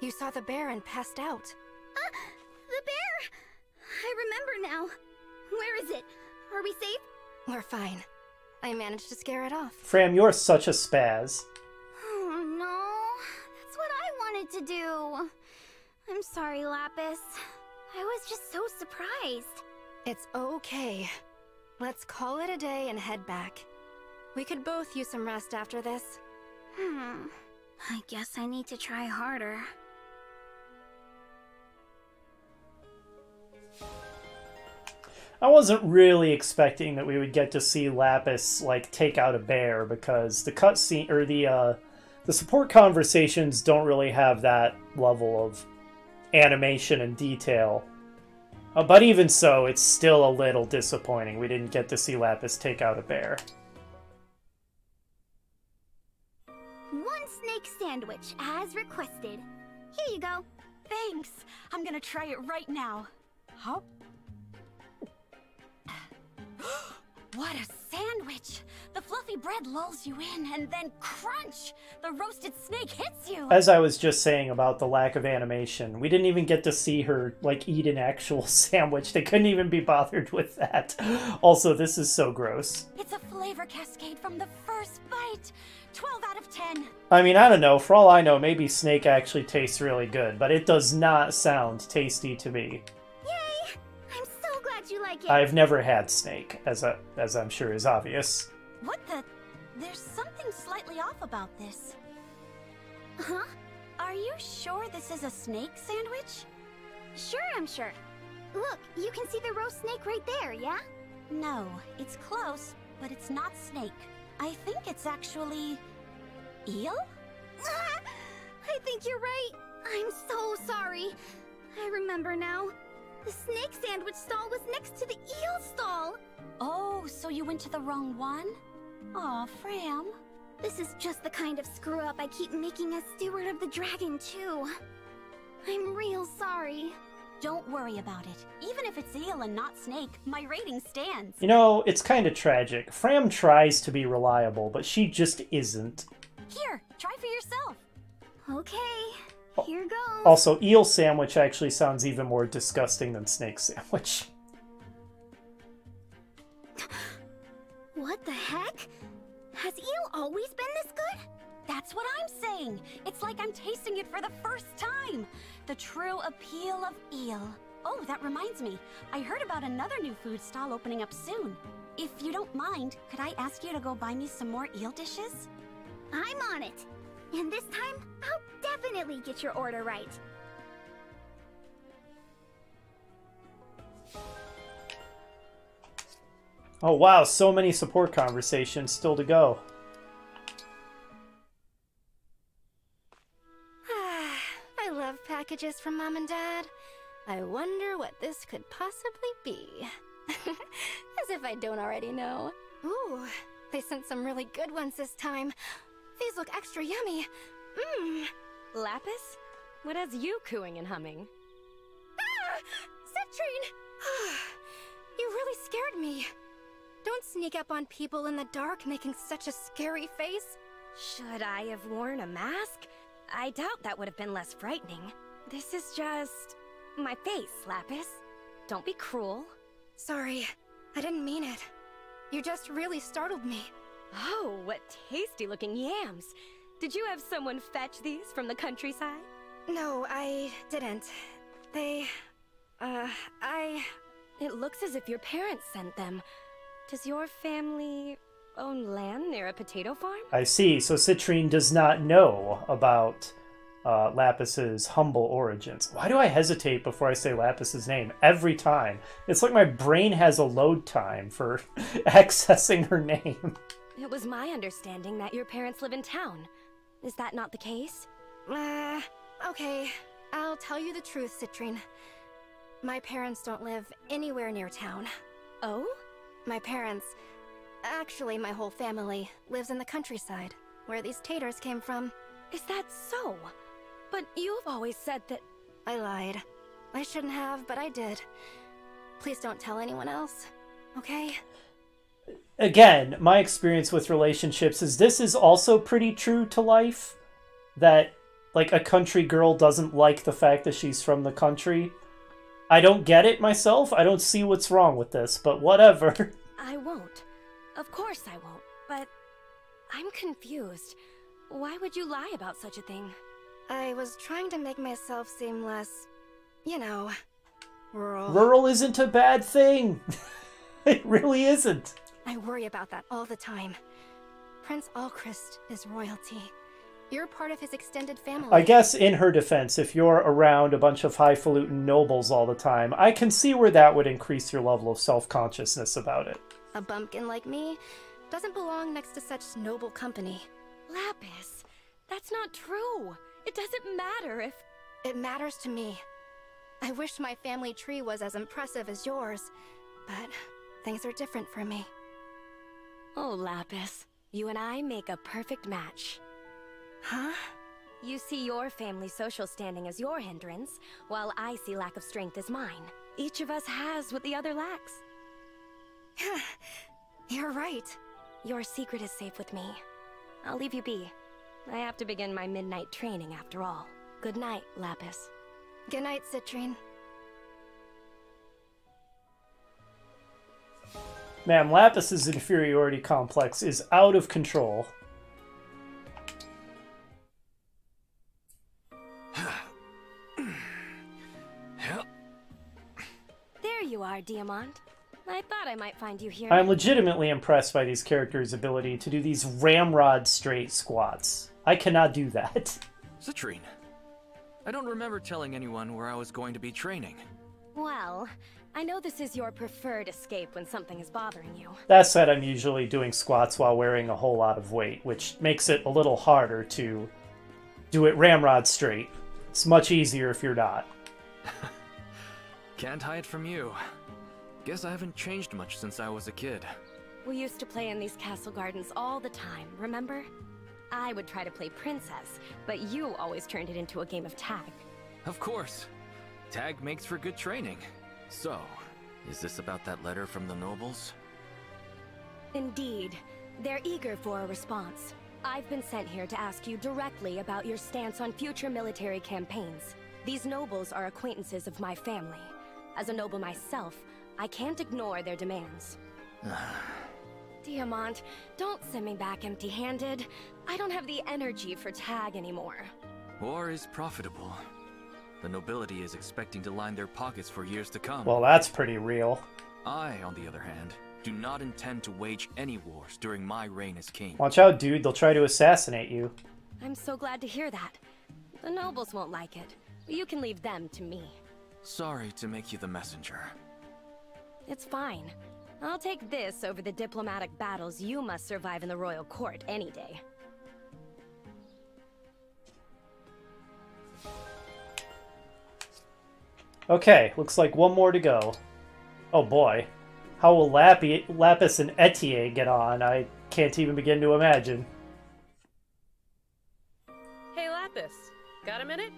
You saw the bear and passed out. Ah, the bear! I remember now. Where is it? Are we safe? We're fine. I managed to scare it off. Framme, you're such a spaz. Oh no, that's what I wanted to do. I'm sorry, Lapis. I was just so surprised. It's okay. Let's call it a day and head back. We could both use some rest after this. Hmm. I guess I need to try harder. I wasn't really expecting that we would get to see Lapis like take out a bear because the cutscene or the uh, the support conversations don't really have that level of animation and detail. Uh, but even so, it's still a little disappointing. We didn't get to see Lapis take out a bear. One snake sandwich, as requested. Here you go. Thanks. I'm gonna try it right now. Huh? What a sandwich! The fluffy bread lulls you in, and then crunch! The roasted snake hits you! As I was just saying about the lack of animation, we didn't even get to see her like eat an actual [laughs] sandwich. They couldn't even be bothered with that. Also, this is so gross. It's a flavor cascade from the first bite! 12 out of 10! I mean, I don't know. For all I know, maybe snake actually tastes really good, but it does not sound tasty to me. Like it. I've never had snake, as a, as I'm sure is obvious. What the? There's something slightly off about this. Huh? Are you sure this is a snake sandwich? Sure, I'm sure. Look, you can see the roast snake right there, yeah? No, it's close, but it's not snake. I think it's actually... eel? [laughs] I think you're right. I'm so sorry. I remember now. The snake sandwich stall was next to the eel stall. Oh, so you went to the wrong one? Aw, Framme. This is just the kind of screw up I keep making as steward of the dragon, too. I'm real sorry. Don't worry about it. Even if it's eel and not snake, my rating stands. You know, it's kind of tragic. Framme tries to be reliable, but she just isn't. Here, try for yourself. Okay, here goes. Also, eel sandwich actually sounds even more disgusting than snake sandwich. [laughs] What the heck? Has eel always been this good? That's what I'm saying. It's like I'm tasting it for the first time. The true appeal of eel. Oh, that reminds me. I heard about another new food stall opening up soon. If you don't mind, could I ask you to go buy me some more eel dishes? I'm on it. And this time, I'll definitely get your order right. Oh wow, so many support conversations still to go. [sighs] I love packages from Mom and Dad. I wonder what this could possibly be. [laughs] As if I don't already know. Ooh, they sent some really good ones this time. These look extra yummy. Mmm. Lapis? What has you cooing and humming? Ah! Citrine! you really scared me. Don't sneak up on people in the dark making such a scary face. Should I have worn a mask? I doubt that would have been less frightening. This is just... my face, Lapis. Don't be cruel. Sorry, I didn't mean it. You just really startled me. Oh, what tasty looking yams. Did you have someone fetch these from the countryside? No, I didn't. They... Uh, I... It looks as if your parents sent them. Does your family own land near a potato farm? I see. So Citrine does not know about uh, Lapis's humble origins. Why do I hesitate before I say Lapis's name every time? It's like my brain has a load time for [laughs] accessing her name. It was my understanding that your parents live in town. Is that not the case? Uh, okay. I'll tell you the truth, Citrine. My parents don't live anywhere near town. Oh? My parents, actually my whole family, lives in the countryside, where these taters came from. Is that so? But you've always said that... I lied. I shouldn't have, but I did. Please don't tell anyone else, okay? Again, my experience with relationships is this is also pretty true to life. That, like, a country girl doesn't like the fact that she's from the country. I don't get it myself. I don't see what's wrong with this, but whatever. [laughs] I won't. Of course I won't, but I'm confused. Why would you lie about such a thing? I was trying to make myself seem less, you know, rural. Rural isn't a bad thing. [laughs] it really isn't. I worry about that all the time. Prince Alchrist is royalty. You're part of his extended family. I guess in her defense, if you're around a bunch of highfalutin nobles all the time, I can see where that would increase your level of self-consciousness about it. A bumpkin like me doesn't belong next to such noble company. Lapis, that's not true. It doesn't matter if... It matters to me. I wish my family tree was as impressive as yours, but things are different for me. Oh, Lapis, you and I make a perfect match. Huh? You see your family's social standing as your hindrance, while I see lack of strength as mine. Each of us has what the other lacks. You're right. Your secret is safe with me. I'll leave you be. I have to begin my midnight training after all. Good night, Lapis. Good night, Citrine. Man, Lapis's inferiority complex is out of control. There you are, Diamant. I thought I might find you here. I'm legitimately impressed by these characters' ability to do these ramrod straight squats. I cannot do that. Citrine, I don't remember telling anyone where I was going to be training. Well, I know this is your preferred escape when something is bothering you. That said, I'm usually doing squats while wearing a whole lot of weight, which makes it a little harder to do it ramrod straight. It's much easier if you're not. [laughs] Can't hide from you. Guess I haven't changed much since I was a kid. We used to play in these castle gardens all the time, remember? I would try to play princess, but you always turned it into a game of tag. Of course. Tag makes for good training. So, is this about that letter from the nobles? Indeed. They're eager for a response. I've been sent here to ask you directly about your stance on future military campaigns. These nobles are acquaintances of my family. As a noble myself, I can't ignore their demands. [sighs] Diamant, don't send me back empty-handed. I don't have the energy for tag anymore. War is profitable. The nobility is expecting to line their pockets for years to come. Well, that's pretty real. I, on the other hand, do not intend to wage any wars during my reign as king. Watch out, dude. They'll try to assassinate you. I'm so glad to hear that. The nobles won't like it, you can leave them to me. Sorry to make you the messenger. It's fine. I'll take this over the diplomatic battles you must survive in the royal court any day. Okay, looks like one more to go. Oh boy. How will Lappy, Lapis and Etie get on? I can't even begin to imagine. Hey Lapis, got a minute?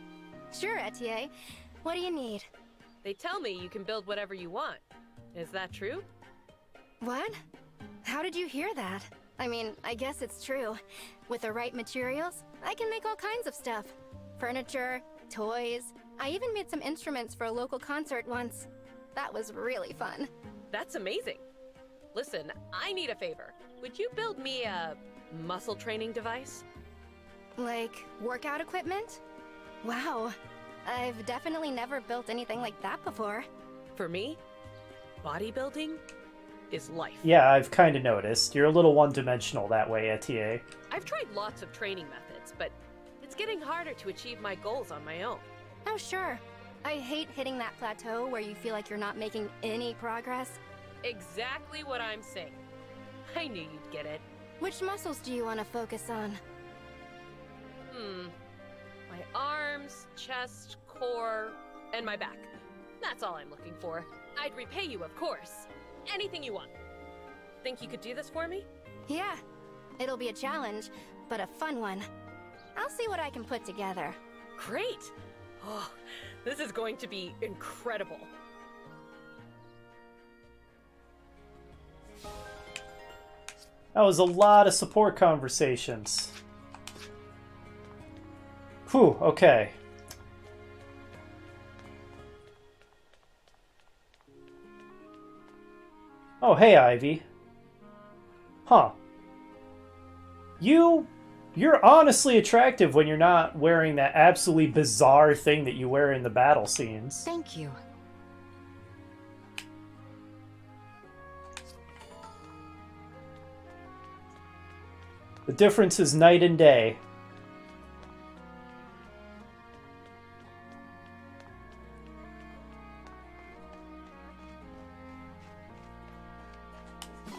Sure, Etie. What do you need? They tell me you can build whatever you want. Is that true? What? How did you hear that? I mean, I guess it's true. With the right materials, I can make all kinds of stuff. Furniture, toys. I even made some instruments for a local concert once. That was really fun. That's amazing. Listen, I need a favor. Would you build me a muscle training device? Like workout equipment? Wow. I've definitely never built anything like that before. For me, bodybuilding is life. Yeah, I've kind of noticed. You're a little one-dimensional that way, eh, Etie. I've tried lots of training methods, but it's getting harder to achieve my goals on my own. Oh, sure. I hate hitting that plateau where you feel like you're not making any progress. Exactly what I'm saying. I knew you'd get it. Which muscles do you want to focus on? Hmm. My arms, chest, core, and my back. That's all I'm looking for. I'd repay you, of course. Anything you want. Think you could do this for me? Yeah. It'll be a challenge, but a fun one. I'll see what I can put together. Great! Oh, this is going to be incredible. That was a lot of support conversations. Whew, okay. Oh, hey, Ivy. Huh. You you're honestly attractive when you're not wearing that absolutely bizarre thing that you wear in the battle scenes. Thank you. The difference is night and day.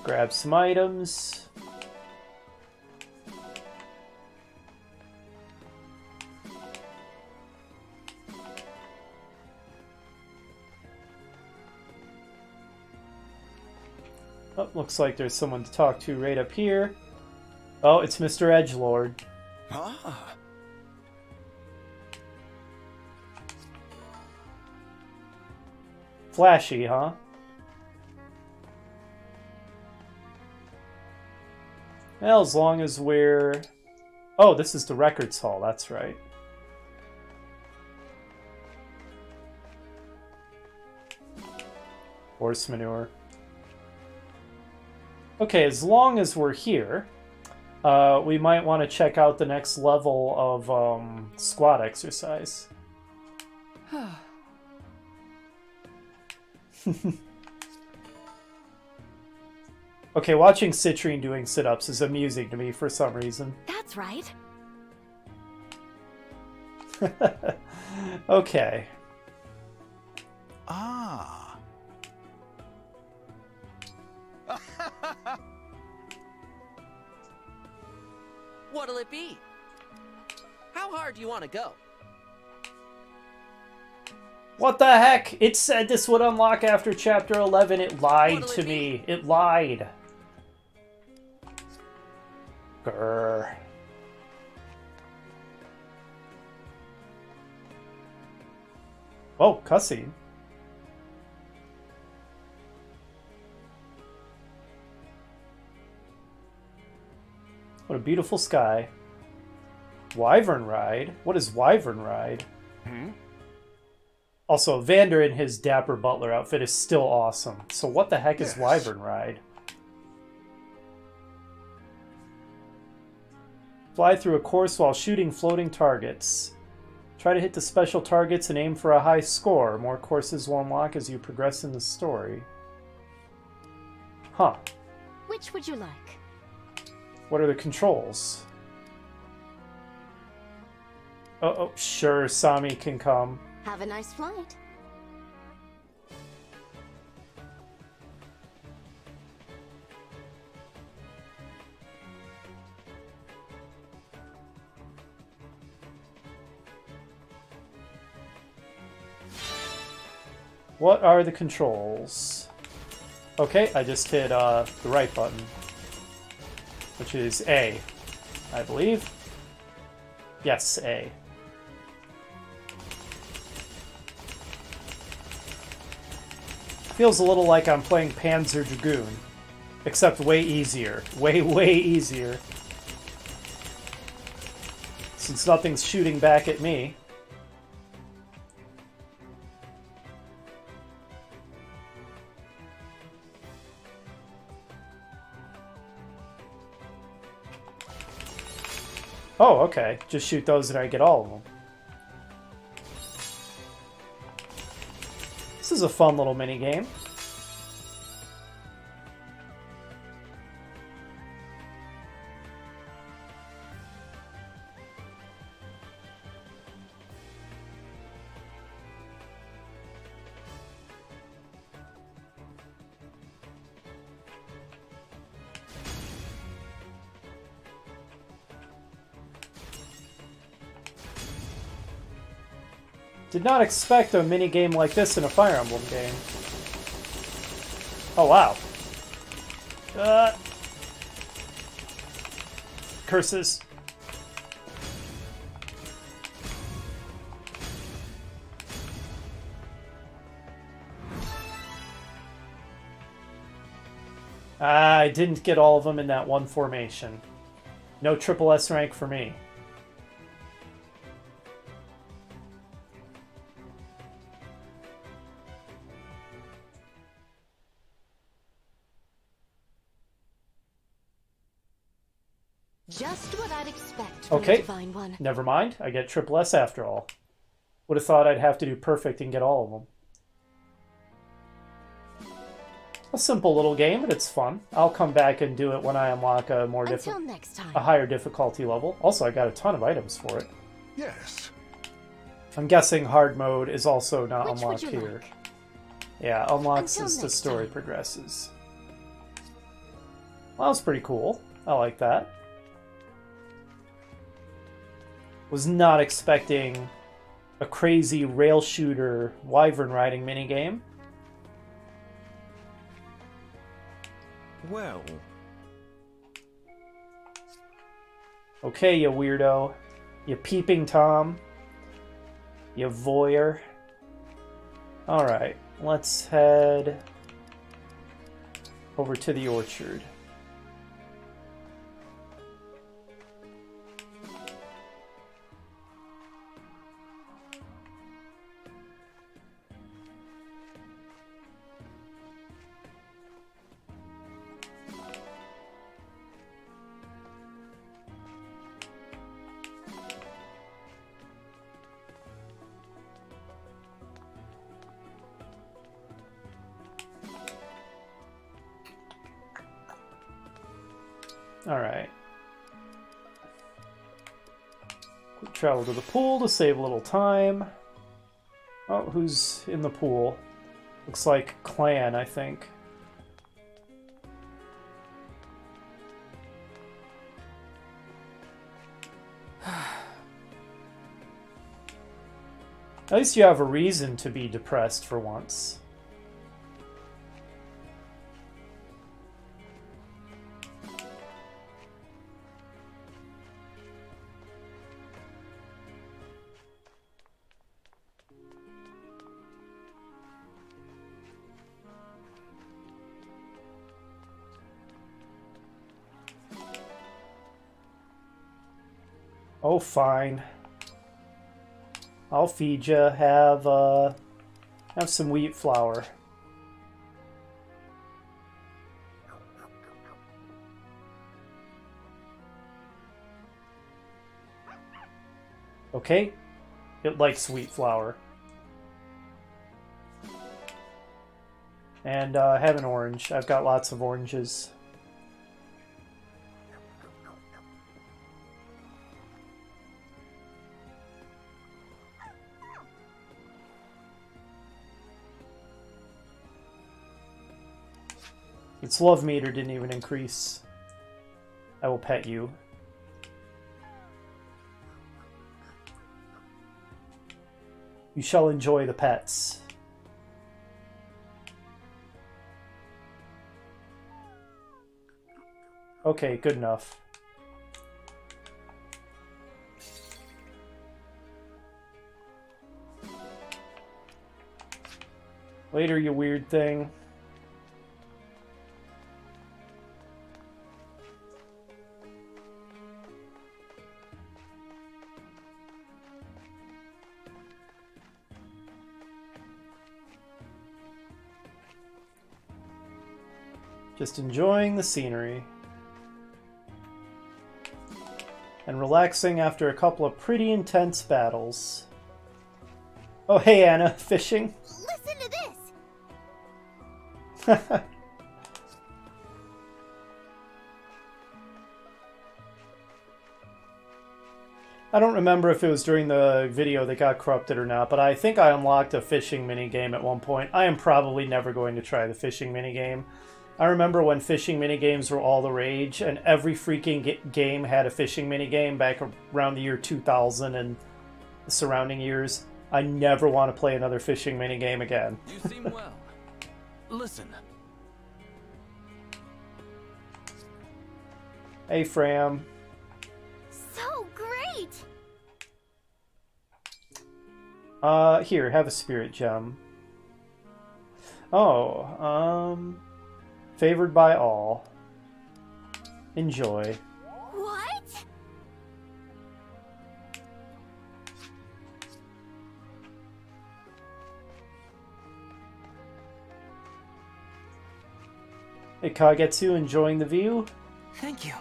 Grab some items. Looks like there's someone to talk to right up here. Oh, it's Mr. Edgelord. Ah. Flashy, huh? Well, as long as we're... Oh, this is the records hall, that's right. Horse manure. Okay, as long as we're here, uh, we might want to check out the next level of um, squat exercise. [sighs] okay, watching Citrine doing sit-ups is amusing to me for some reason. [laughs] That's right. okay. Ah. What'll it be? How hard do you want to go? What the heck? It said this would unlock after chapter 11. It lied to me. It lied. Grr. Oh, cussing. What a beautiful sky. Wyvern Ride? What is Wyvern Ride? Hmm? Also, Vander in his dapper butler outfit is still awesome. So what the heck is Wyvern Ride? Fly through a course while shooting floating targets. Try to hit the special targets and aim for a high score. More courses will unlock as you progress in the story. Huh. Which would you like? What are the controls? Oh, oh sure, Sommie can come. Have a nice flight. What are the controls? Okay, I just hit uh, the right button, which is A, I believe. Yes, A. Feels a little like I'm playing Panzer Dragoon, except way easier. Way, [laughs] way easier. Since nothing's shooting back at me. Oh, okay. Just shoot those and I get all of them. This is a fun little mini game. Not expect a mini game like this in a Fire Emblem game. Oh wow. Uh, curses. I didn't get all of them in that one formation. No triple S rank for me. Just what I'd expect Okay. Divine One. Never mind. I get triple S after all. Would have thought I'd have to do perfect and get all of them. A simple little game, but it's fun. I'll come back and do it when I unlock a more difficult, a higher difficulty level. Also, I got a ton of items for it. Yes. I'm guessing hard mode is also not Which unlocked you here. Yeah, unlocks Until as the next story progresses. Well, that was pretty cool. I like that. Was not expecting a crazy rail shooter wyvern riding minigame. Well, Okay, you weirdo. You peeping Tom. You voyeur. Alright, let's head over to the orchard. Travel to the pool to save a little time. Oh, who's in the pool? Looks like Clanne, I think. [sighs] At least you have a reason to be depressed for once. Fine. I'll feed you. Have uh, have some wheat flour. Okay, it likes wheat flour. And uh, have an orange. I've got lots of oranges. Its love meter didn't even increase. I will pet you. You shall enjoy the pets. Okay, good enough. Later, you weird thing. Just enjoying the scenery. And relaxing after a couple of pretty intense battles. Oh, hey, Anna, [laughs] fishing? Listen to this! [laughs] I don't remember if it was during the video that got corrupted or not, but I think I unlocked a fishing minigame at one point. I am probably never going to try the fishing minigame. I remember when fishing minigames were all the rage, and every freaking ga- game had a fishing minigame back around the year 2000 and the surrounding years. I never want to play another fishing minigame again. You seem well. Listen, Hey, Framme. So great! Uh, here, have a spirit gem. Oh, um, Favored by all. Enjoy. What? Hey, Kagetsu, enjoying the view? Thank you.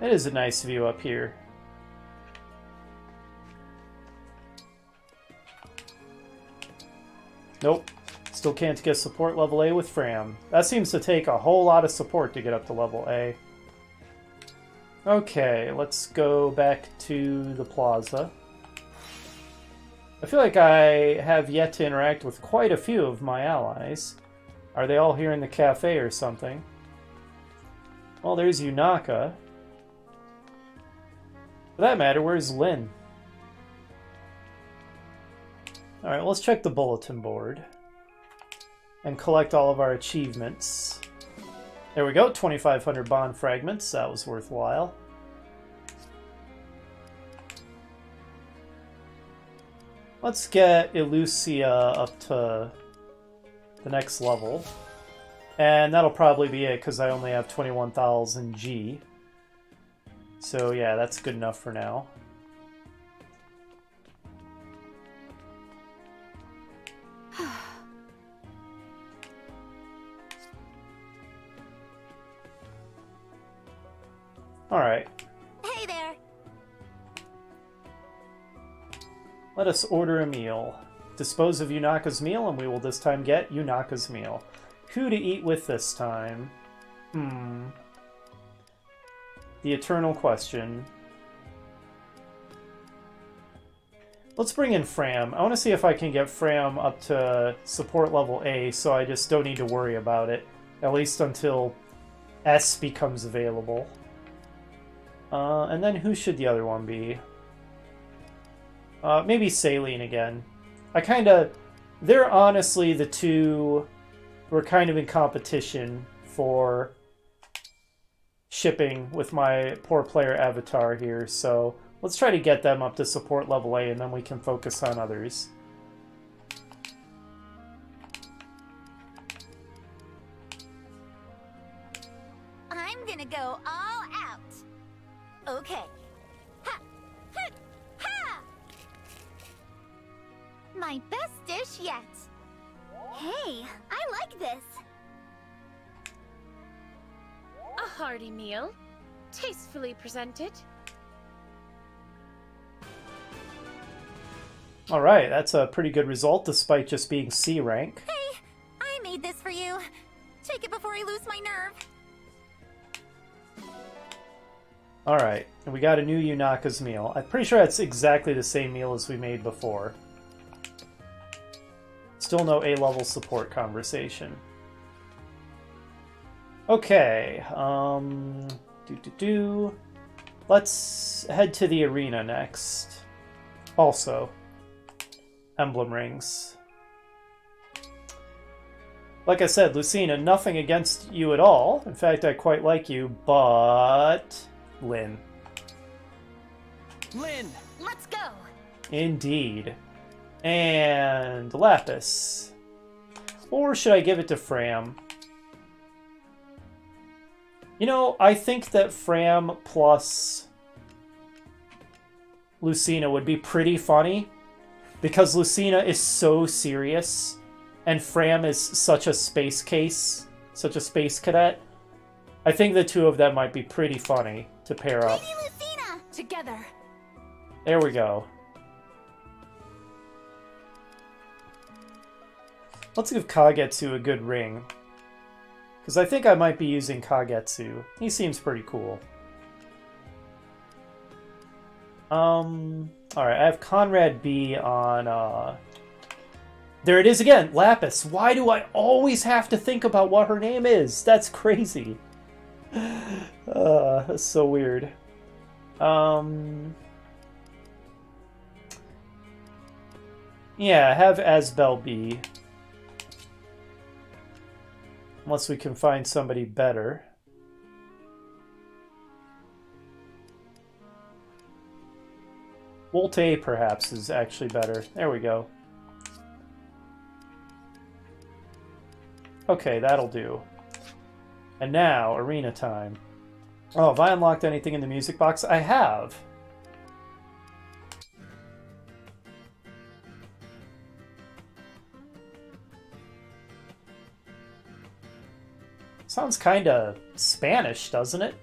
It is a nice view up here. Nope. Still can't get support level A with Framme. That seems to take a whole lot of support to get up to level A. Okay, let's go back to the plaza. I feel like I have yet to interact with quite a few of my allies. Are they all here in the cafe or something? Well, there's Yunaka. For that matter, where's Lyn? Alright, let's check the bulletin board. And collect all of our achievements. There we go, 2,500 bond fragments. That was worthwhile. Let's get Elusia up to the next level. And that'll probably be it, because I only have 21,000 G. So yeah, that's good enough for now. Alright. Hey there. Let us order a meal. Dispose of Yunaka's meal, and we will this time get Yunaka's meal. Who to eat with this time? Hmm. The eternal question. Let's bring in Framme. I want to see if I can get Framme up to support level A, so I just don't need to worry about it. At least until S becomes available. Uh, and then who should the other one be? Uh, maybe Celine again. I kind of... They're honestly the two who are kind of in competition for shipping with my poor player avatar here, so let's try to get them up to support level A and then we can focus on others. Tastefully presented. Alright, that's a pretty good result despite just being C rank. Hey, I made this for you. Take it before I lose my nerve. Alright, we got a new Yunaka's meal. I'm pretty sure that's exactly the same meal as we made before. Still no A-level support conversation. Okay, um... Do do do. Let's head to the arena next. Also, emblem rings. Like I said, Lucina, nothing against you at all. In fact, I quite like you, but... Lyn. Lyn! Let's go! Indeed. And Lapis. Or should I give it to Framme? You know, I think that Framme plus Lucina would be pretty funny because Lucina is so serious and Framme is such a space case, such a space cadet. I think the two of them might be pretty funny to pair up. Lady Lucina! Together. There we go. Let's give Kagetsu a good ring. Because I think I might be using Kagetsu. He seems pretty cool. Um, alright, I have Conrad B on, uh... There it is again, Lapis. Why do I always have to think about what her name is? That's crazy. [laughs] Uh, that's so weird. Um... Yeah, have Asbel B. Unless we can find somebody better. Wolt, perhaps, is actually better. There we go. Okay, that'll do. And now, arena time. Oh, have I unlocked anything in the music box? I have! Sounds kinda Spanish, doesn't it?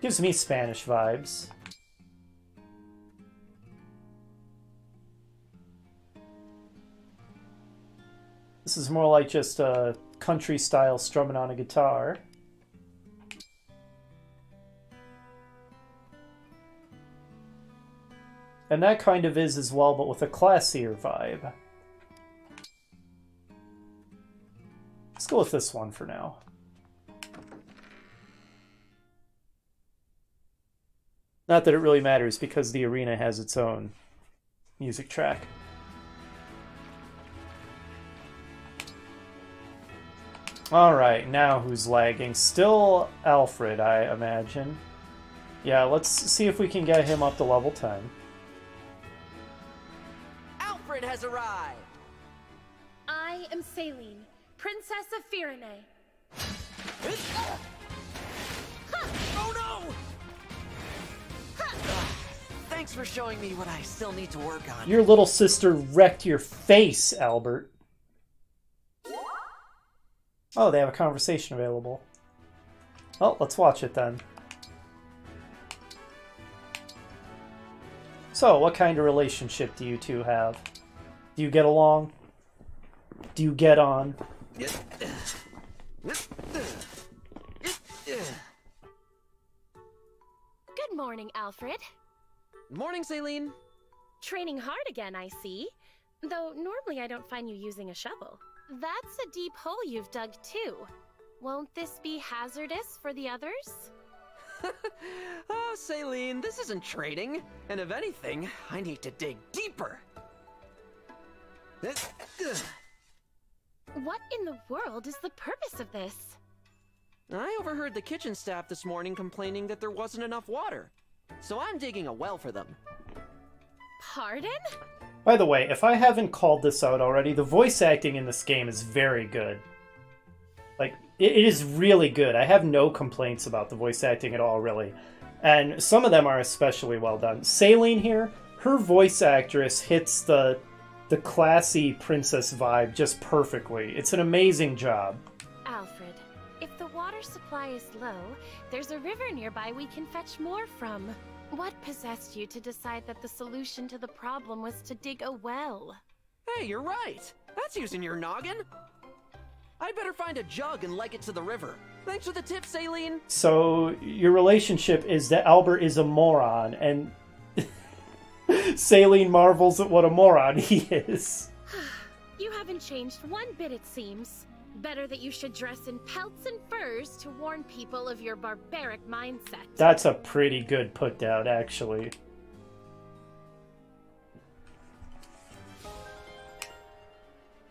Gives me Spanish vibes. This is more like just a country style strumming on a guitar. And that kind of is as well, but with a classier vibe. Let's go with this one for now. Not that it really matters because the arena has its own music track. Alright, now who's lagging? Still Alfred, I imagine. Yeah, let's see if we can get him up to level 10. Alfred has arrived! I am Celine, Princess of Firene. Oh no! Thanks for showing me what I still need to work on. Your little sister wrecked your face, Albert. Oh, they have a conversation available. Well, let's watch it then. So, what kind of relationship do you two have? Do you get along? Do you get on? Good morning, Alfred. Morning, Celine. Training hard again, I see. Though normally I don't find you using a shovel. That's a deep hole you've dug too. Won't this be hazardous for the others? [laughs] oh, Celine, this isn't trading. And if anything, I need to dig deeper. Uh, uh. What in the world is the purpose of this? I overheard the kitchen staff this morning complaining that there wasn't enough water. So I'm digging a well for them. Pardon? By the way, if I haven't called this out already, the voice acting in this game is very good. Like, it, it is really good. I have no complaints about the voice acting at all, really. And some of them are especially well done. Celine here, her voice actress hits the the classy princess vibe just perfectly. It's an amazing job. Alfred, if the water supply is low, there's a river nearby we can fetch more from. What possessed you to decide that the solution to the problem was to dig a well? Hey, you're right. That's using your noggin. I'd better find a jug and leg it to the river. Thanks for the tip, Celine. So your relationship is that Albert is a moron, and Celine marvels at what a moron he is. [sighs] You haven't changed one bit, it seems. Better that you should dress in pelts and furs to warn people of your barbaric mindset. That's a pretty good put down, actually.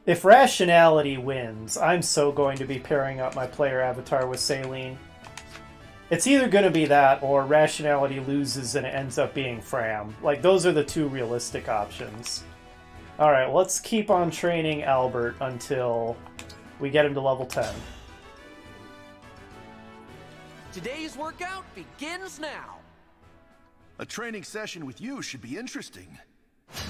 If rationality wins, I'm so going to be pairing up my player avatar with Celine. It's either going to be that or rationality loses and it ends up being Framme. Like, those are the two realistic options. Alright, let's keep on training Albert until we get him to level 10. Today's workout begins now. A training session with you should be interesting. [laughs]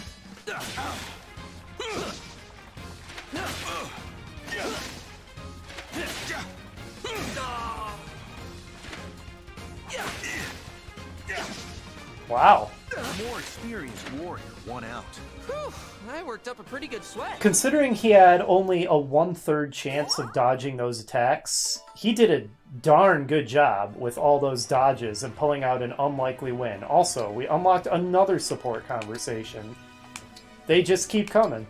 Wow. More experienced warrior, one out. Whew, I worked up a pretty good sweat. Considering he had only a one-third chance of dodging those attacks, he did a darn good job with all those dodges and pulling out an unlikely win. Also, we unlocked another support conversation. They just keep coming.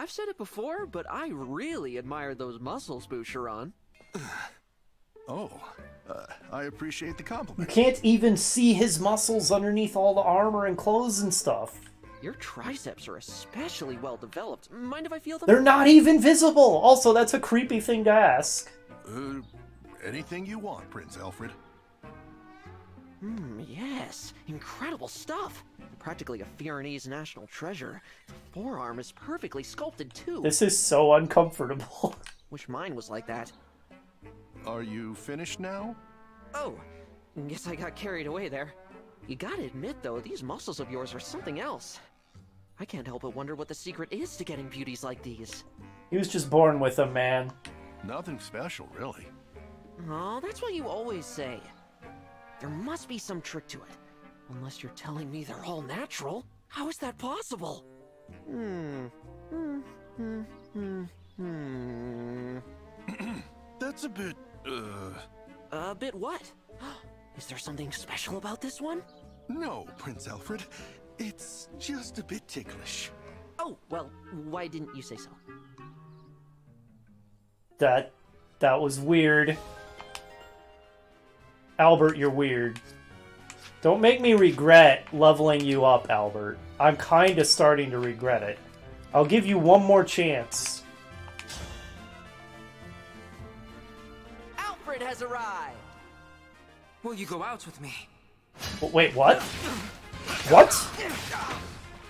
I've said it before, but I really admire those muscles, Boucheron. [sighs] Oh, uh, I appreciate the compliment. You can't even see his muscles underneath all the armor and clothes and stuff. Your triceps are especially well developed. Mind if I feel them? They're not even visible! Also, that's a creepy thing to ask. Uh, anything you want, Prince Alfred. Hmm, yes. Incredible stuff. Practically a Firenese national treasure. The forearm is perfectly sculpted, too. This is so uncomfortable. [laughs] Wish mine was like that. Are you finished now? Oh, guess I got carried away there. You gotta admit, though, these muscles of yours are something else. I can't help but wonder what the secret is to getting beauties like these. He was just born with them, man. Nothing special, really. Oh, that's what you always say. There must be some trick to it. Unless you're telling me they're all natural. How is that possible? Hmm. Hmm. Hmm. Hmm. Hmm. That's a bit, uh... A bit what? [gasps] Is there something special about this one? No, Prince Alfred. It's just a bit ticklish. Oh, well, why didn't you say so? That that was weird. Albert, you're weird. Don't make me regret leveling you up, Albert. I'm kind of starting to regret it. I'll give you one more chance. Alfred has arrived! Will you go out with me? Wait, what? What?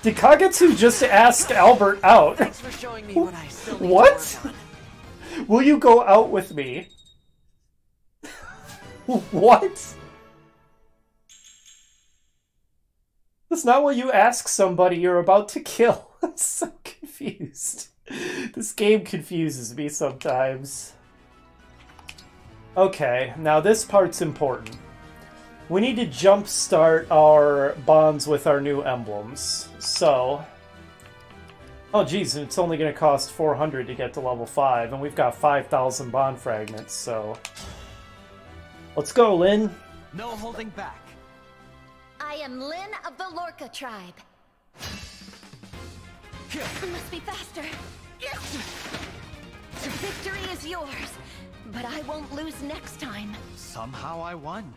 Did Kagetsu just ask Albert out? Thanks for showing me what I still need What? to work on. Will you go out with me? [laughs] what? That's not what you ask somebody you're about to kill. [laughs] I'm so confused. This game confuses me sometimes. Okay, now this part's important. We need to jumpstart our bonds with our new emblems. So... Oh geez, it's only going to cost 400 to get to level 5, and we've got 5,000 bond fragments, so... Let's go, Lyn! No holding back. I am Lyn of the Lorca tribe. I must be faster. The victory is yours, but I won't lose next time. Somehow I won.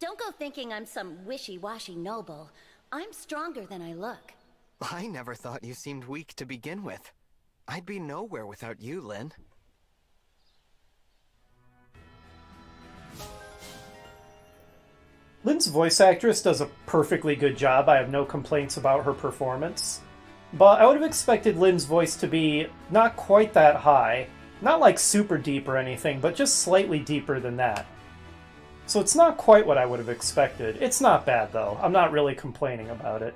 Don't go thinking I'm some wishy-washy noble. I'm stronger than I look. I never thought you seemed weak to begin with. I'd be nowhere without you, Lyn. Lyn's voice actress does a perfectly good job. I have no complaints about her performance. But I would have expected Lyn's voice to be not quite that high. Not like super deep or anything, but just slightly deeper than that. So it's not quite what I would have expected. It's not bad, though. I'm not really complaining about it.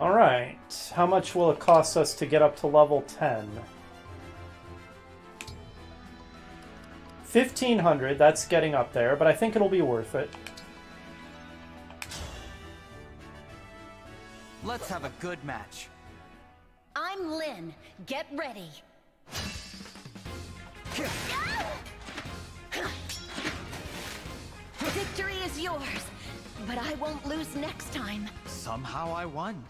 Alright, how much will it cost us to get up to level 10? 1500, that's getting up there, but I think it'll be worth it. Let's have a good match. I'm Lyn. Get ready. Victory is yours, but I won't lose next time. Somehow I won.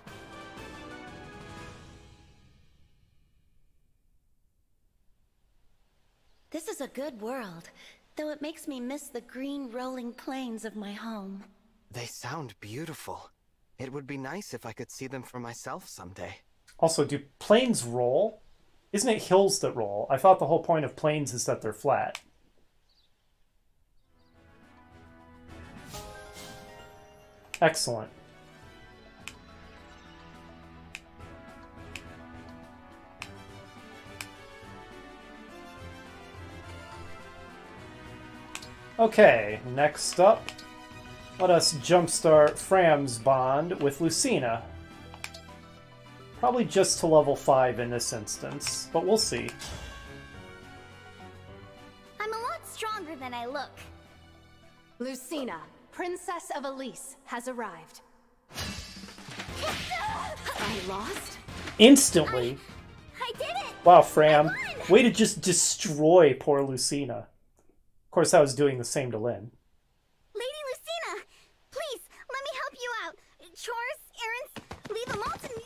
This is a good world, though it makes me miss the green rolling plains of my home. They sound beautiful. It would be nice if I could see them for myself someday. Also, do plains roll? Isn't it hills that roll? I thought the whole point of plains is that they're flat. Excellent. Okay, next up, let us jumpstart Framme's bond with Lucina. Probably just to level 5 in this instance, but we'll see. I'm a lot stronger than I look. Lucina, Princess of Ylisse, has arrived. I lost? Instantly. I did it! Wow, Framme. Way to just destroy poor Lucina. Of course, I was doing the same to Lyn. Lady Lucina, please, let me help you out. Chores, errands, leave them all to me.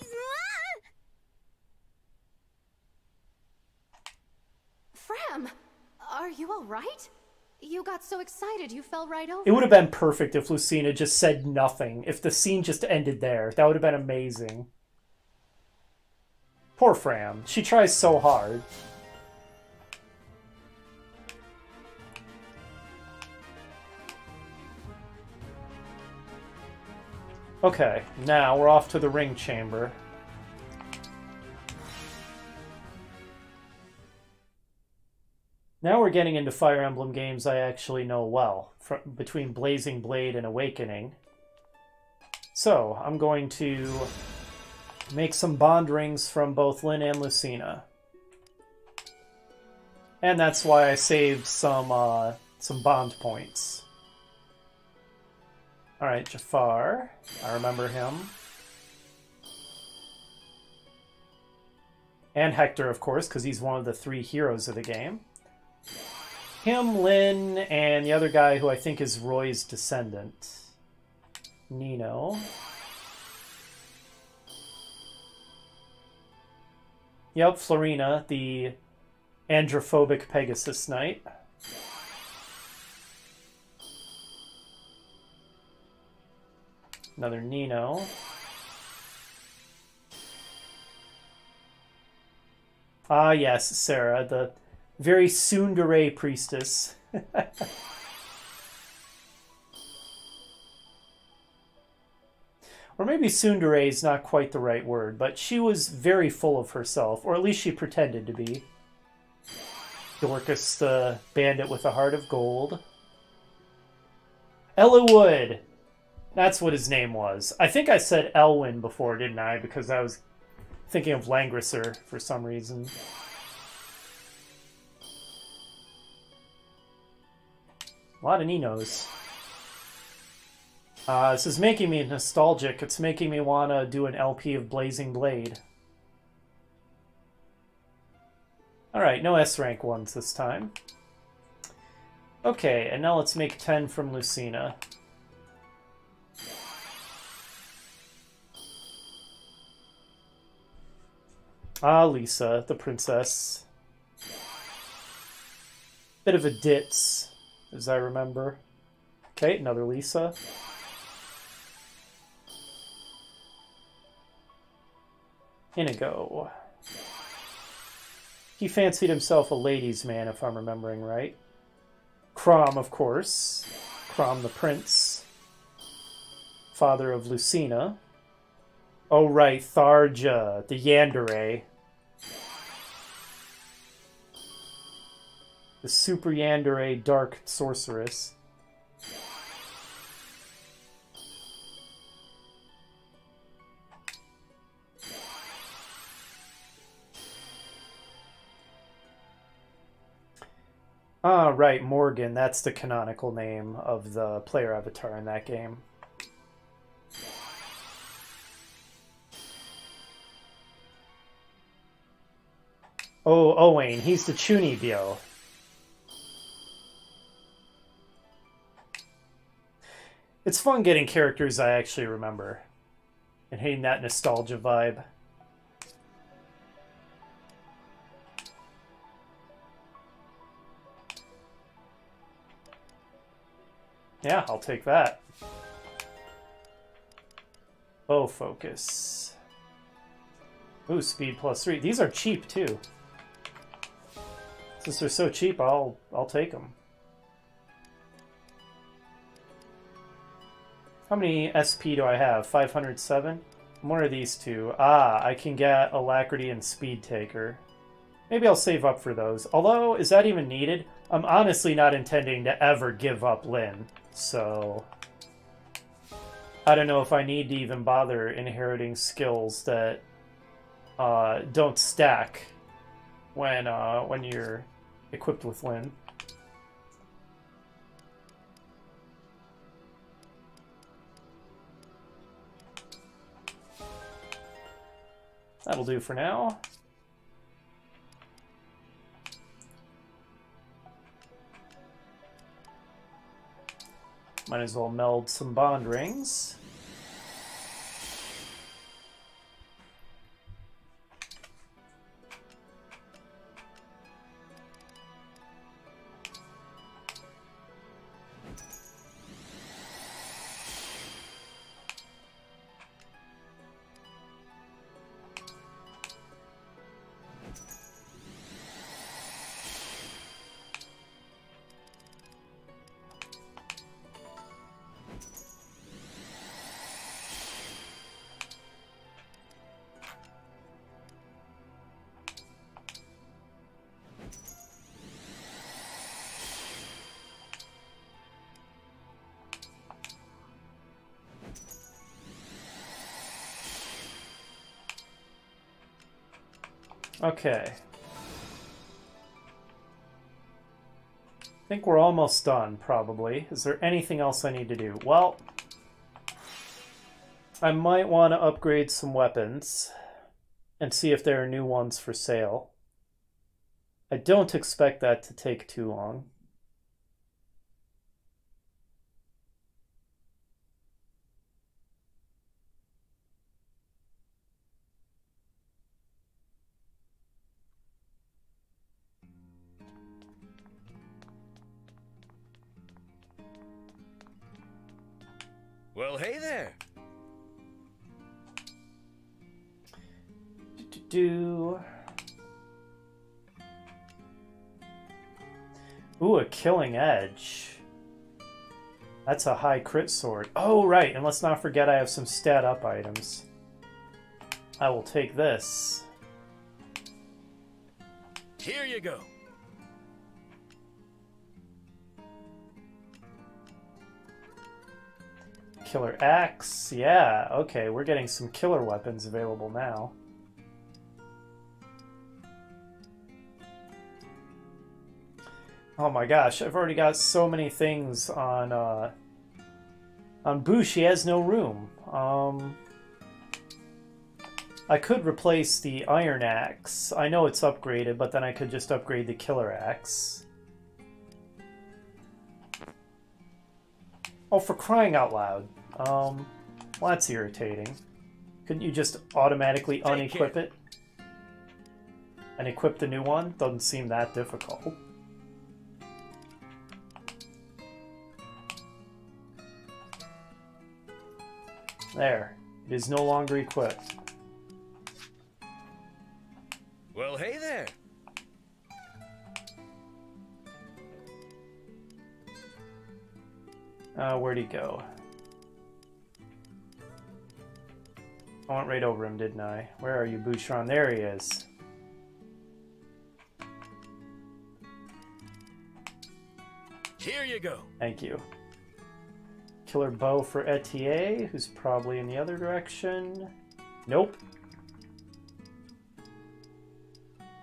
Framme, are you alright? You got so excited you fell right over. It would have been perfect if Lucina just said nothing. If the scene just ended there. That would have been amazing. Poor Framme. She tries so hard. Okay, now we're off to the ring chamber. Now we're getting into Fire Emblem games I actually know well, from, between Blazing Blade and Awakening. So, I'm going to make some bond rings from both Lyn and Lucina. And that's why I saved some, uh, some bond points. Alright, Jaffar. I remember him. And Hector, of course, because he's one of the three heroes of the game him, Lyn, and the other guy who I think is Roy's descendant. Nino. Yep, Florina, the androphobic Pegasus Knight. Another Nino. Ah, yes, Serra, the very tsundere priestess. [laughs] or maybe tsundere is not quite the right word, but she was very full of herself, or at least she pretended to be. Dorcas, the bandit with a heart of gold. Eliwood! That's what his name was. I think I said Elwyn before, didn't I? Because I was thinking of Langrisser for some reason. A lot of Ninos. Uh, this is making me nostalgic. It's making me want to do an LP of Blazing Blade. Alright, no S-rank ones this time. Okay, and now let's make 10 from Lucina. Ah, Lissa, the princess. Bit of a ditz as I remember. Okay, another Lissa. Inigo. He fancied himself a ladies' man, if I'm remembering right. Chrom, of course. Chrom the Prince. Father of Lucina. Oh, right, Tharja, the Yandere. The Super Yandere Dark Sorceress. Ah, right, Morgan. That's the canonical name of the player avatar in that game. Oh, Owain. He's the Chunibyo. It's fun getting characters I actually remember and hitting that nostalgia vibe. Yeah, I'll take that. Oh, focus. Ooh, speed plus three. These are cheap too. Since they're so cheap, I'll I'll take them. How many SP do I have? 507? What are these two? Ah, I can get Alacrity and Speed Taker. Maybe I'll save up for those. Although, is that even needed? I'm honestly not intending to ever give up Lyn, so... I don't know if I need to even bother inheriting skills that uh, don't stack when uh, when you're equipped with Lyn. That'll do for now. Might as well meld some bond rings. Okay. I think we're almost done, probably. Is there anything else I need to do? Well, I might want to upgrade some weapons and see if there are new ones for sale. I don't expect that to take too long. That's a high crit sword. Oh, right, and let's not forget I have some stat up items. I will take this. Here you go. Killer axe. Yeah, okay, we're getting some killer weapons available now. Oh my gosh, I've already got so many things on uh on Boo, she has no room. Um I could replace the iron axe. I know it's upgraded, but then I could just upgrade the killer axe. Oh, for crying out loud. Um, well, that's irritating. Couldn't you just automatically unequip it? And equip the new one? Doesn't seem that difficult. There. It is no longer equipped. Well, hey there. Uh, where'd he go? I went right over him, didn't I? Where are you, Boucheron? There he is. Here you go. Thank you. Killer bow for Etie, who's probably in the other direction. Nope.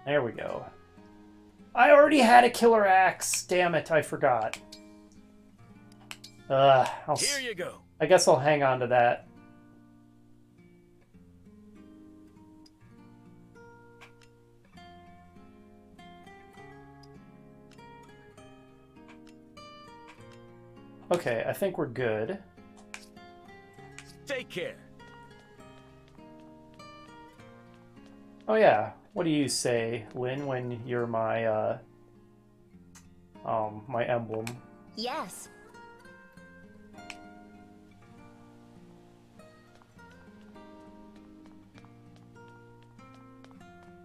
There we go. I already had a killer axe. Damn it, I forgot. Uh, I'll, Here you go. I guess I'll hang on to that. Okay, I think we're good. Take care. Oh yeah, what do you say, Lyn, when you're my, uh, um, my emblem? Yes.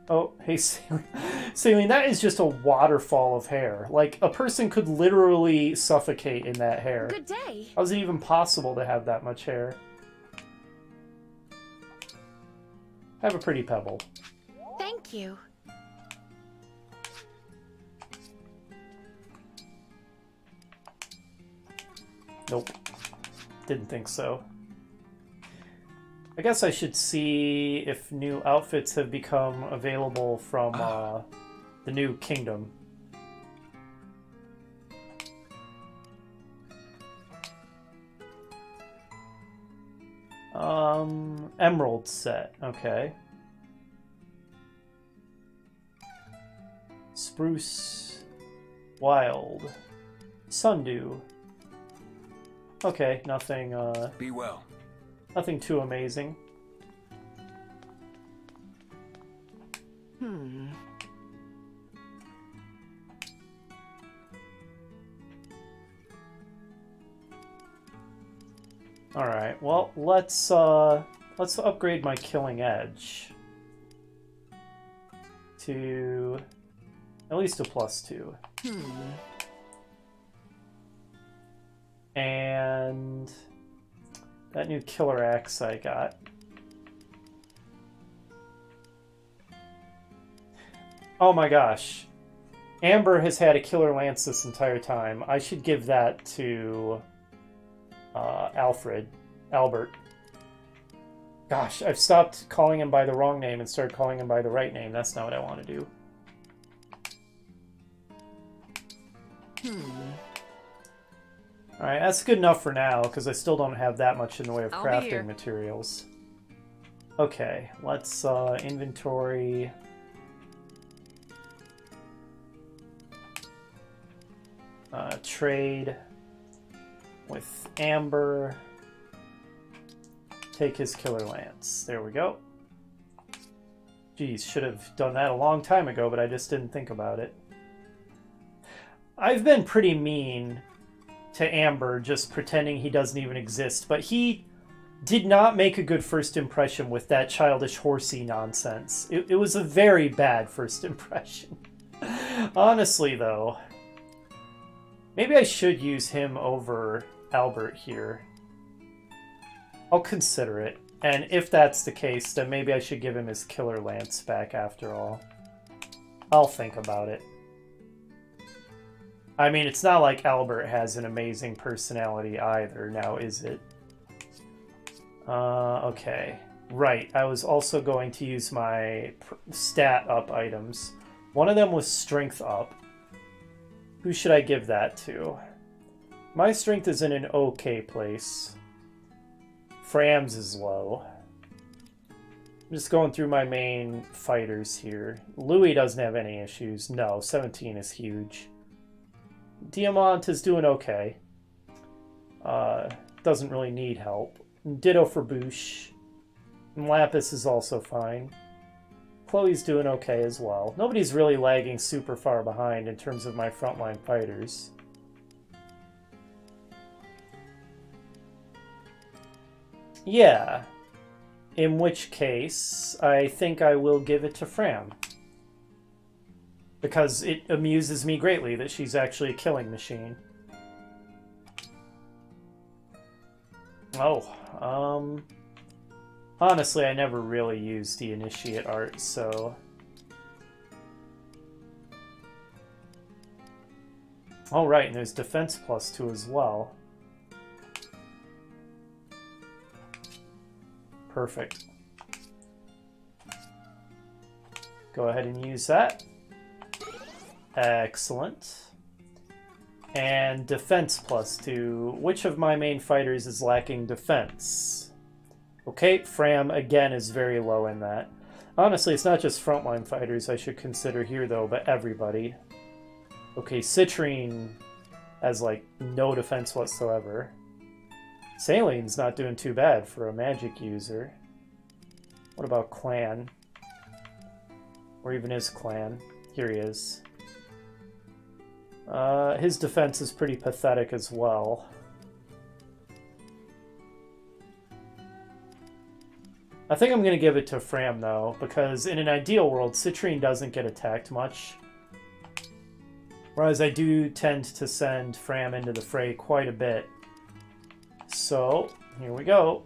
Oh, hey, [laughs] Celine. Celine, that is just a waterfall of hair. Like, a person could literally suffocate in that hair. Good day. How is it even possible to have that much hair? Have a pretty pebble. Thank you. Nope. Didn't think so. I guess I should see if new outfits have become available from uh, the new kingdom. Um, emerald set. Okay. Spruce, wild, sundew. Okay, nothing. Uh, Be well. Nothing too amazing. Hmm. All right. Well, let's uh let's upgrade my killing edge to at least a plus 2. Hmm. And that new killer axe I got. Oh my gosh. Amber has had a killer lance this entire time. I should give that to uh, Alfred. Albert. Gosh, I've stopped calling him by the wrong name and started calling him by the right name. That's not what I want to do. Alright, that's good enough for now, because I still don't have that much in the way of I'll crafting materials. Okay, let's uh, inventory. Uh, trade with Amber. Take his killer lance. There we go. Geez, should have done that a long time ago, but I just didn't think about it. I've been pretty mean to Amber, just pretending he doesn't even exist, but he did not make a good first impression with that childish horsey nonsense. It, it was a very bad [laughs] first impression. Honestly, though, maybe I should use him over Albert here. I'll consider it. And if that's the case, then maybe I should give him his killer lance back after all. I'll think about it. I mean, it's not like Albert has an amazing personality either, now is it? Uh, okay. Right, I was also going to use my stat up items. One of them was strength up. Who should I give that to? My strength is in an okay place. Framme's is low. I'm just going through my main fighters here. Louis doesn't have any issues. No, 17 is huge. Diamant is doing okay. Uh, doesn't really need help. Ditto for Bouche. And Lapis is also fine. Chloe's doing okay as well. Nobody's really lagging super far behind in terms of my frontline fighters. Yeah. In which case, I think I will give it to Framme. Because it amuses me greatly that she's actually a killing machine. Oh, um... Honestly, I never really used the initiate art, so... Oh, right, and there's defense plus two as well. Perfect. Go ahead and use that. Excellent. And defense plus two. Which of my main fighters is lacking defense? Okay, Framme again is very low in that. Honestly, it's not just frontline fighters I should consider here though, but everybody. Okay, Citrine has like no defense whatsoever. Celine's not doing too bad for a magic user. What about Clanne? Or even his Clanne? Here he is. Uh, his defense is pretty pathetic as well. I think I'm going to give it to Framme, though, because in an ideal world, Citrine doesn't get attacked much. Whereas I do tend to send Framme into the fray quite a bit. So, here we go.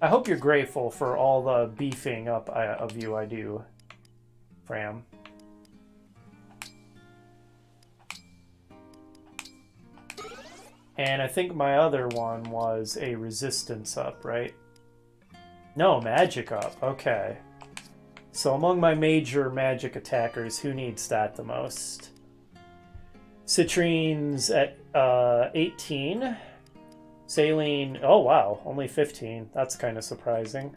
I hope you're grateful for all the beefing up I, of you I do, Framme. And I think my other one was a resistance up, right? No, magic up. Okay. So among my major magic attackers, who needs that the most? Citrine's at uh, 18. Celine, oh wow, only 15. That's kind of surprising.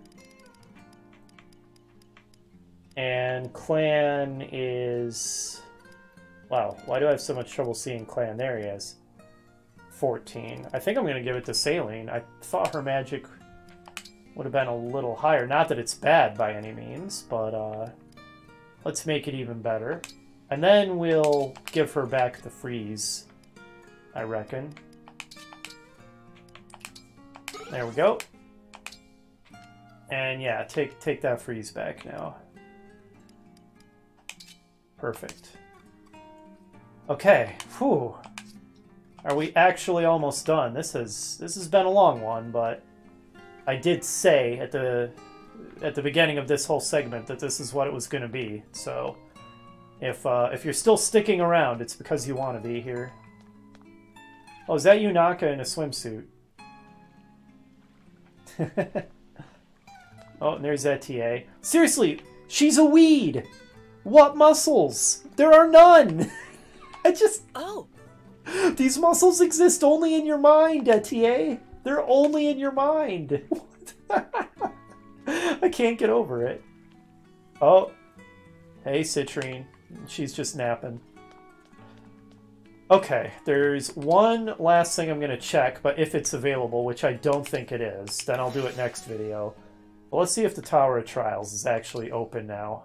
And Clanne is... Wow, why do I have so much trouble seeing Clanne? There he is. 14. I think I'm going to give it to Celine. I thought her magic would have been a little higher. Not that it's bad by any means, but uh, let's make it even better. And then we'll give her back the freeze, I reckon. There we go. And yeah, take take that freeze back now. Perfect. Okay, whew. Are we actually almost done? This has this has been a long one, but I did say at the at the beginning of this whole segment that this is what it was going to be. So if uh, if you're still sticking around, it's because you want to be here. Oh, is that Yunaka in a swimsuit? [laughs] oh, and there's Etie. Seriously, she's a weed! What muscles? There are none! [laughs] I just... Oh! [laughs] These muscles exist only in your mind, Etie! They're only in your mind! [laughs] [laughs] I can't get over it. Oh. Hey, Citrine. She's just napping. Okay, there's one last thing I'm going to check, but if it's available, which I don't think it is, then I'll do it next video. But let's see if the Tower of Trials is actually open now.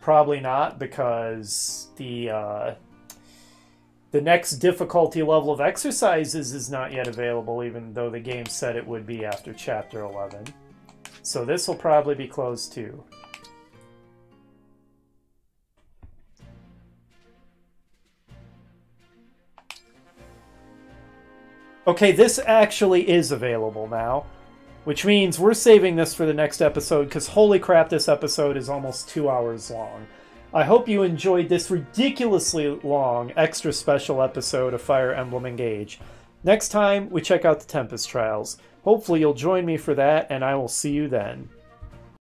Probably not, because the uh, the next difficulty level of exercises is not yet available, even though the game said it would be after Chapter 11. So this will probably be closed too. Okay, this actually is available now, which means we're saving this for the next episode because holy crap, this episode is almost two hours long. I hope you enjoyed this ridiculously long extra special episode of Fire Emblem Engage. Next time, we check out the Tempest Trials. Hopefully, you'll join me for that, and I will see you then.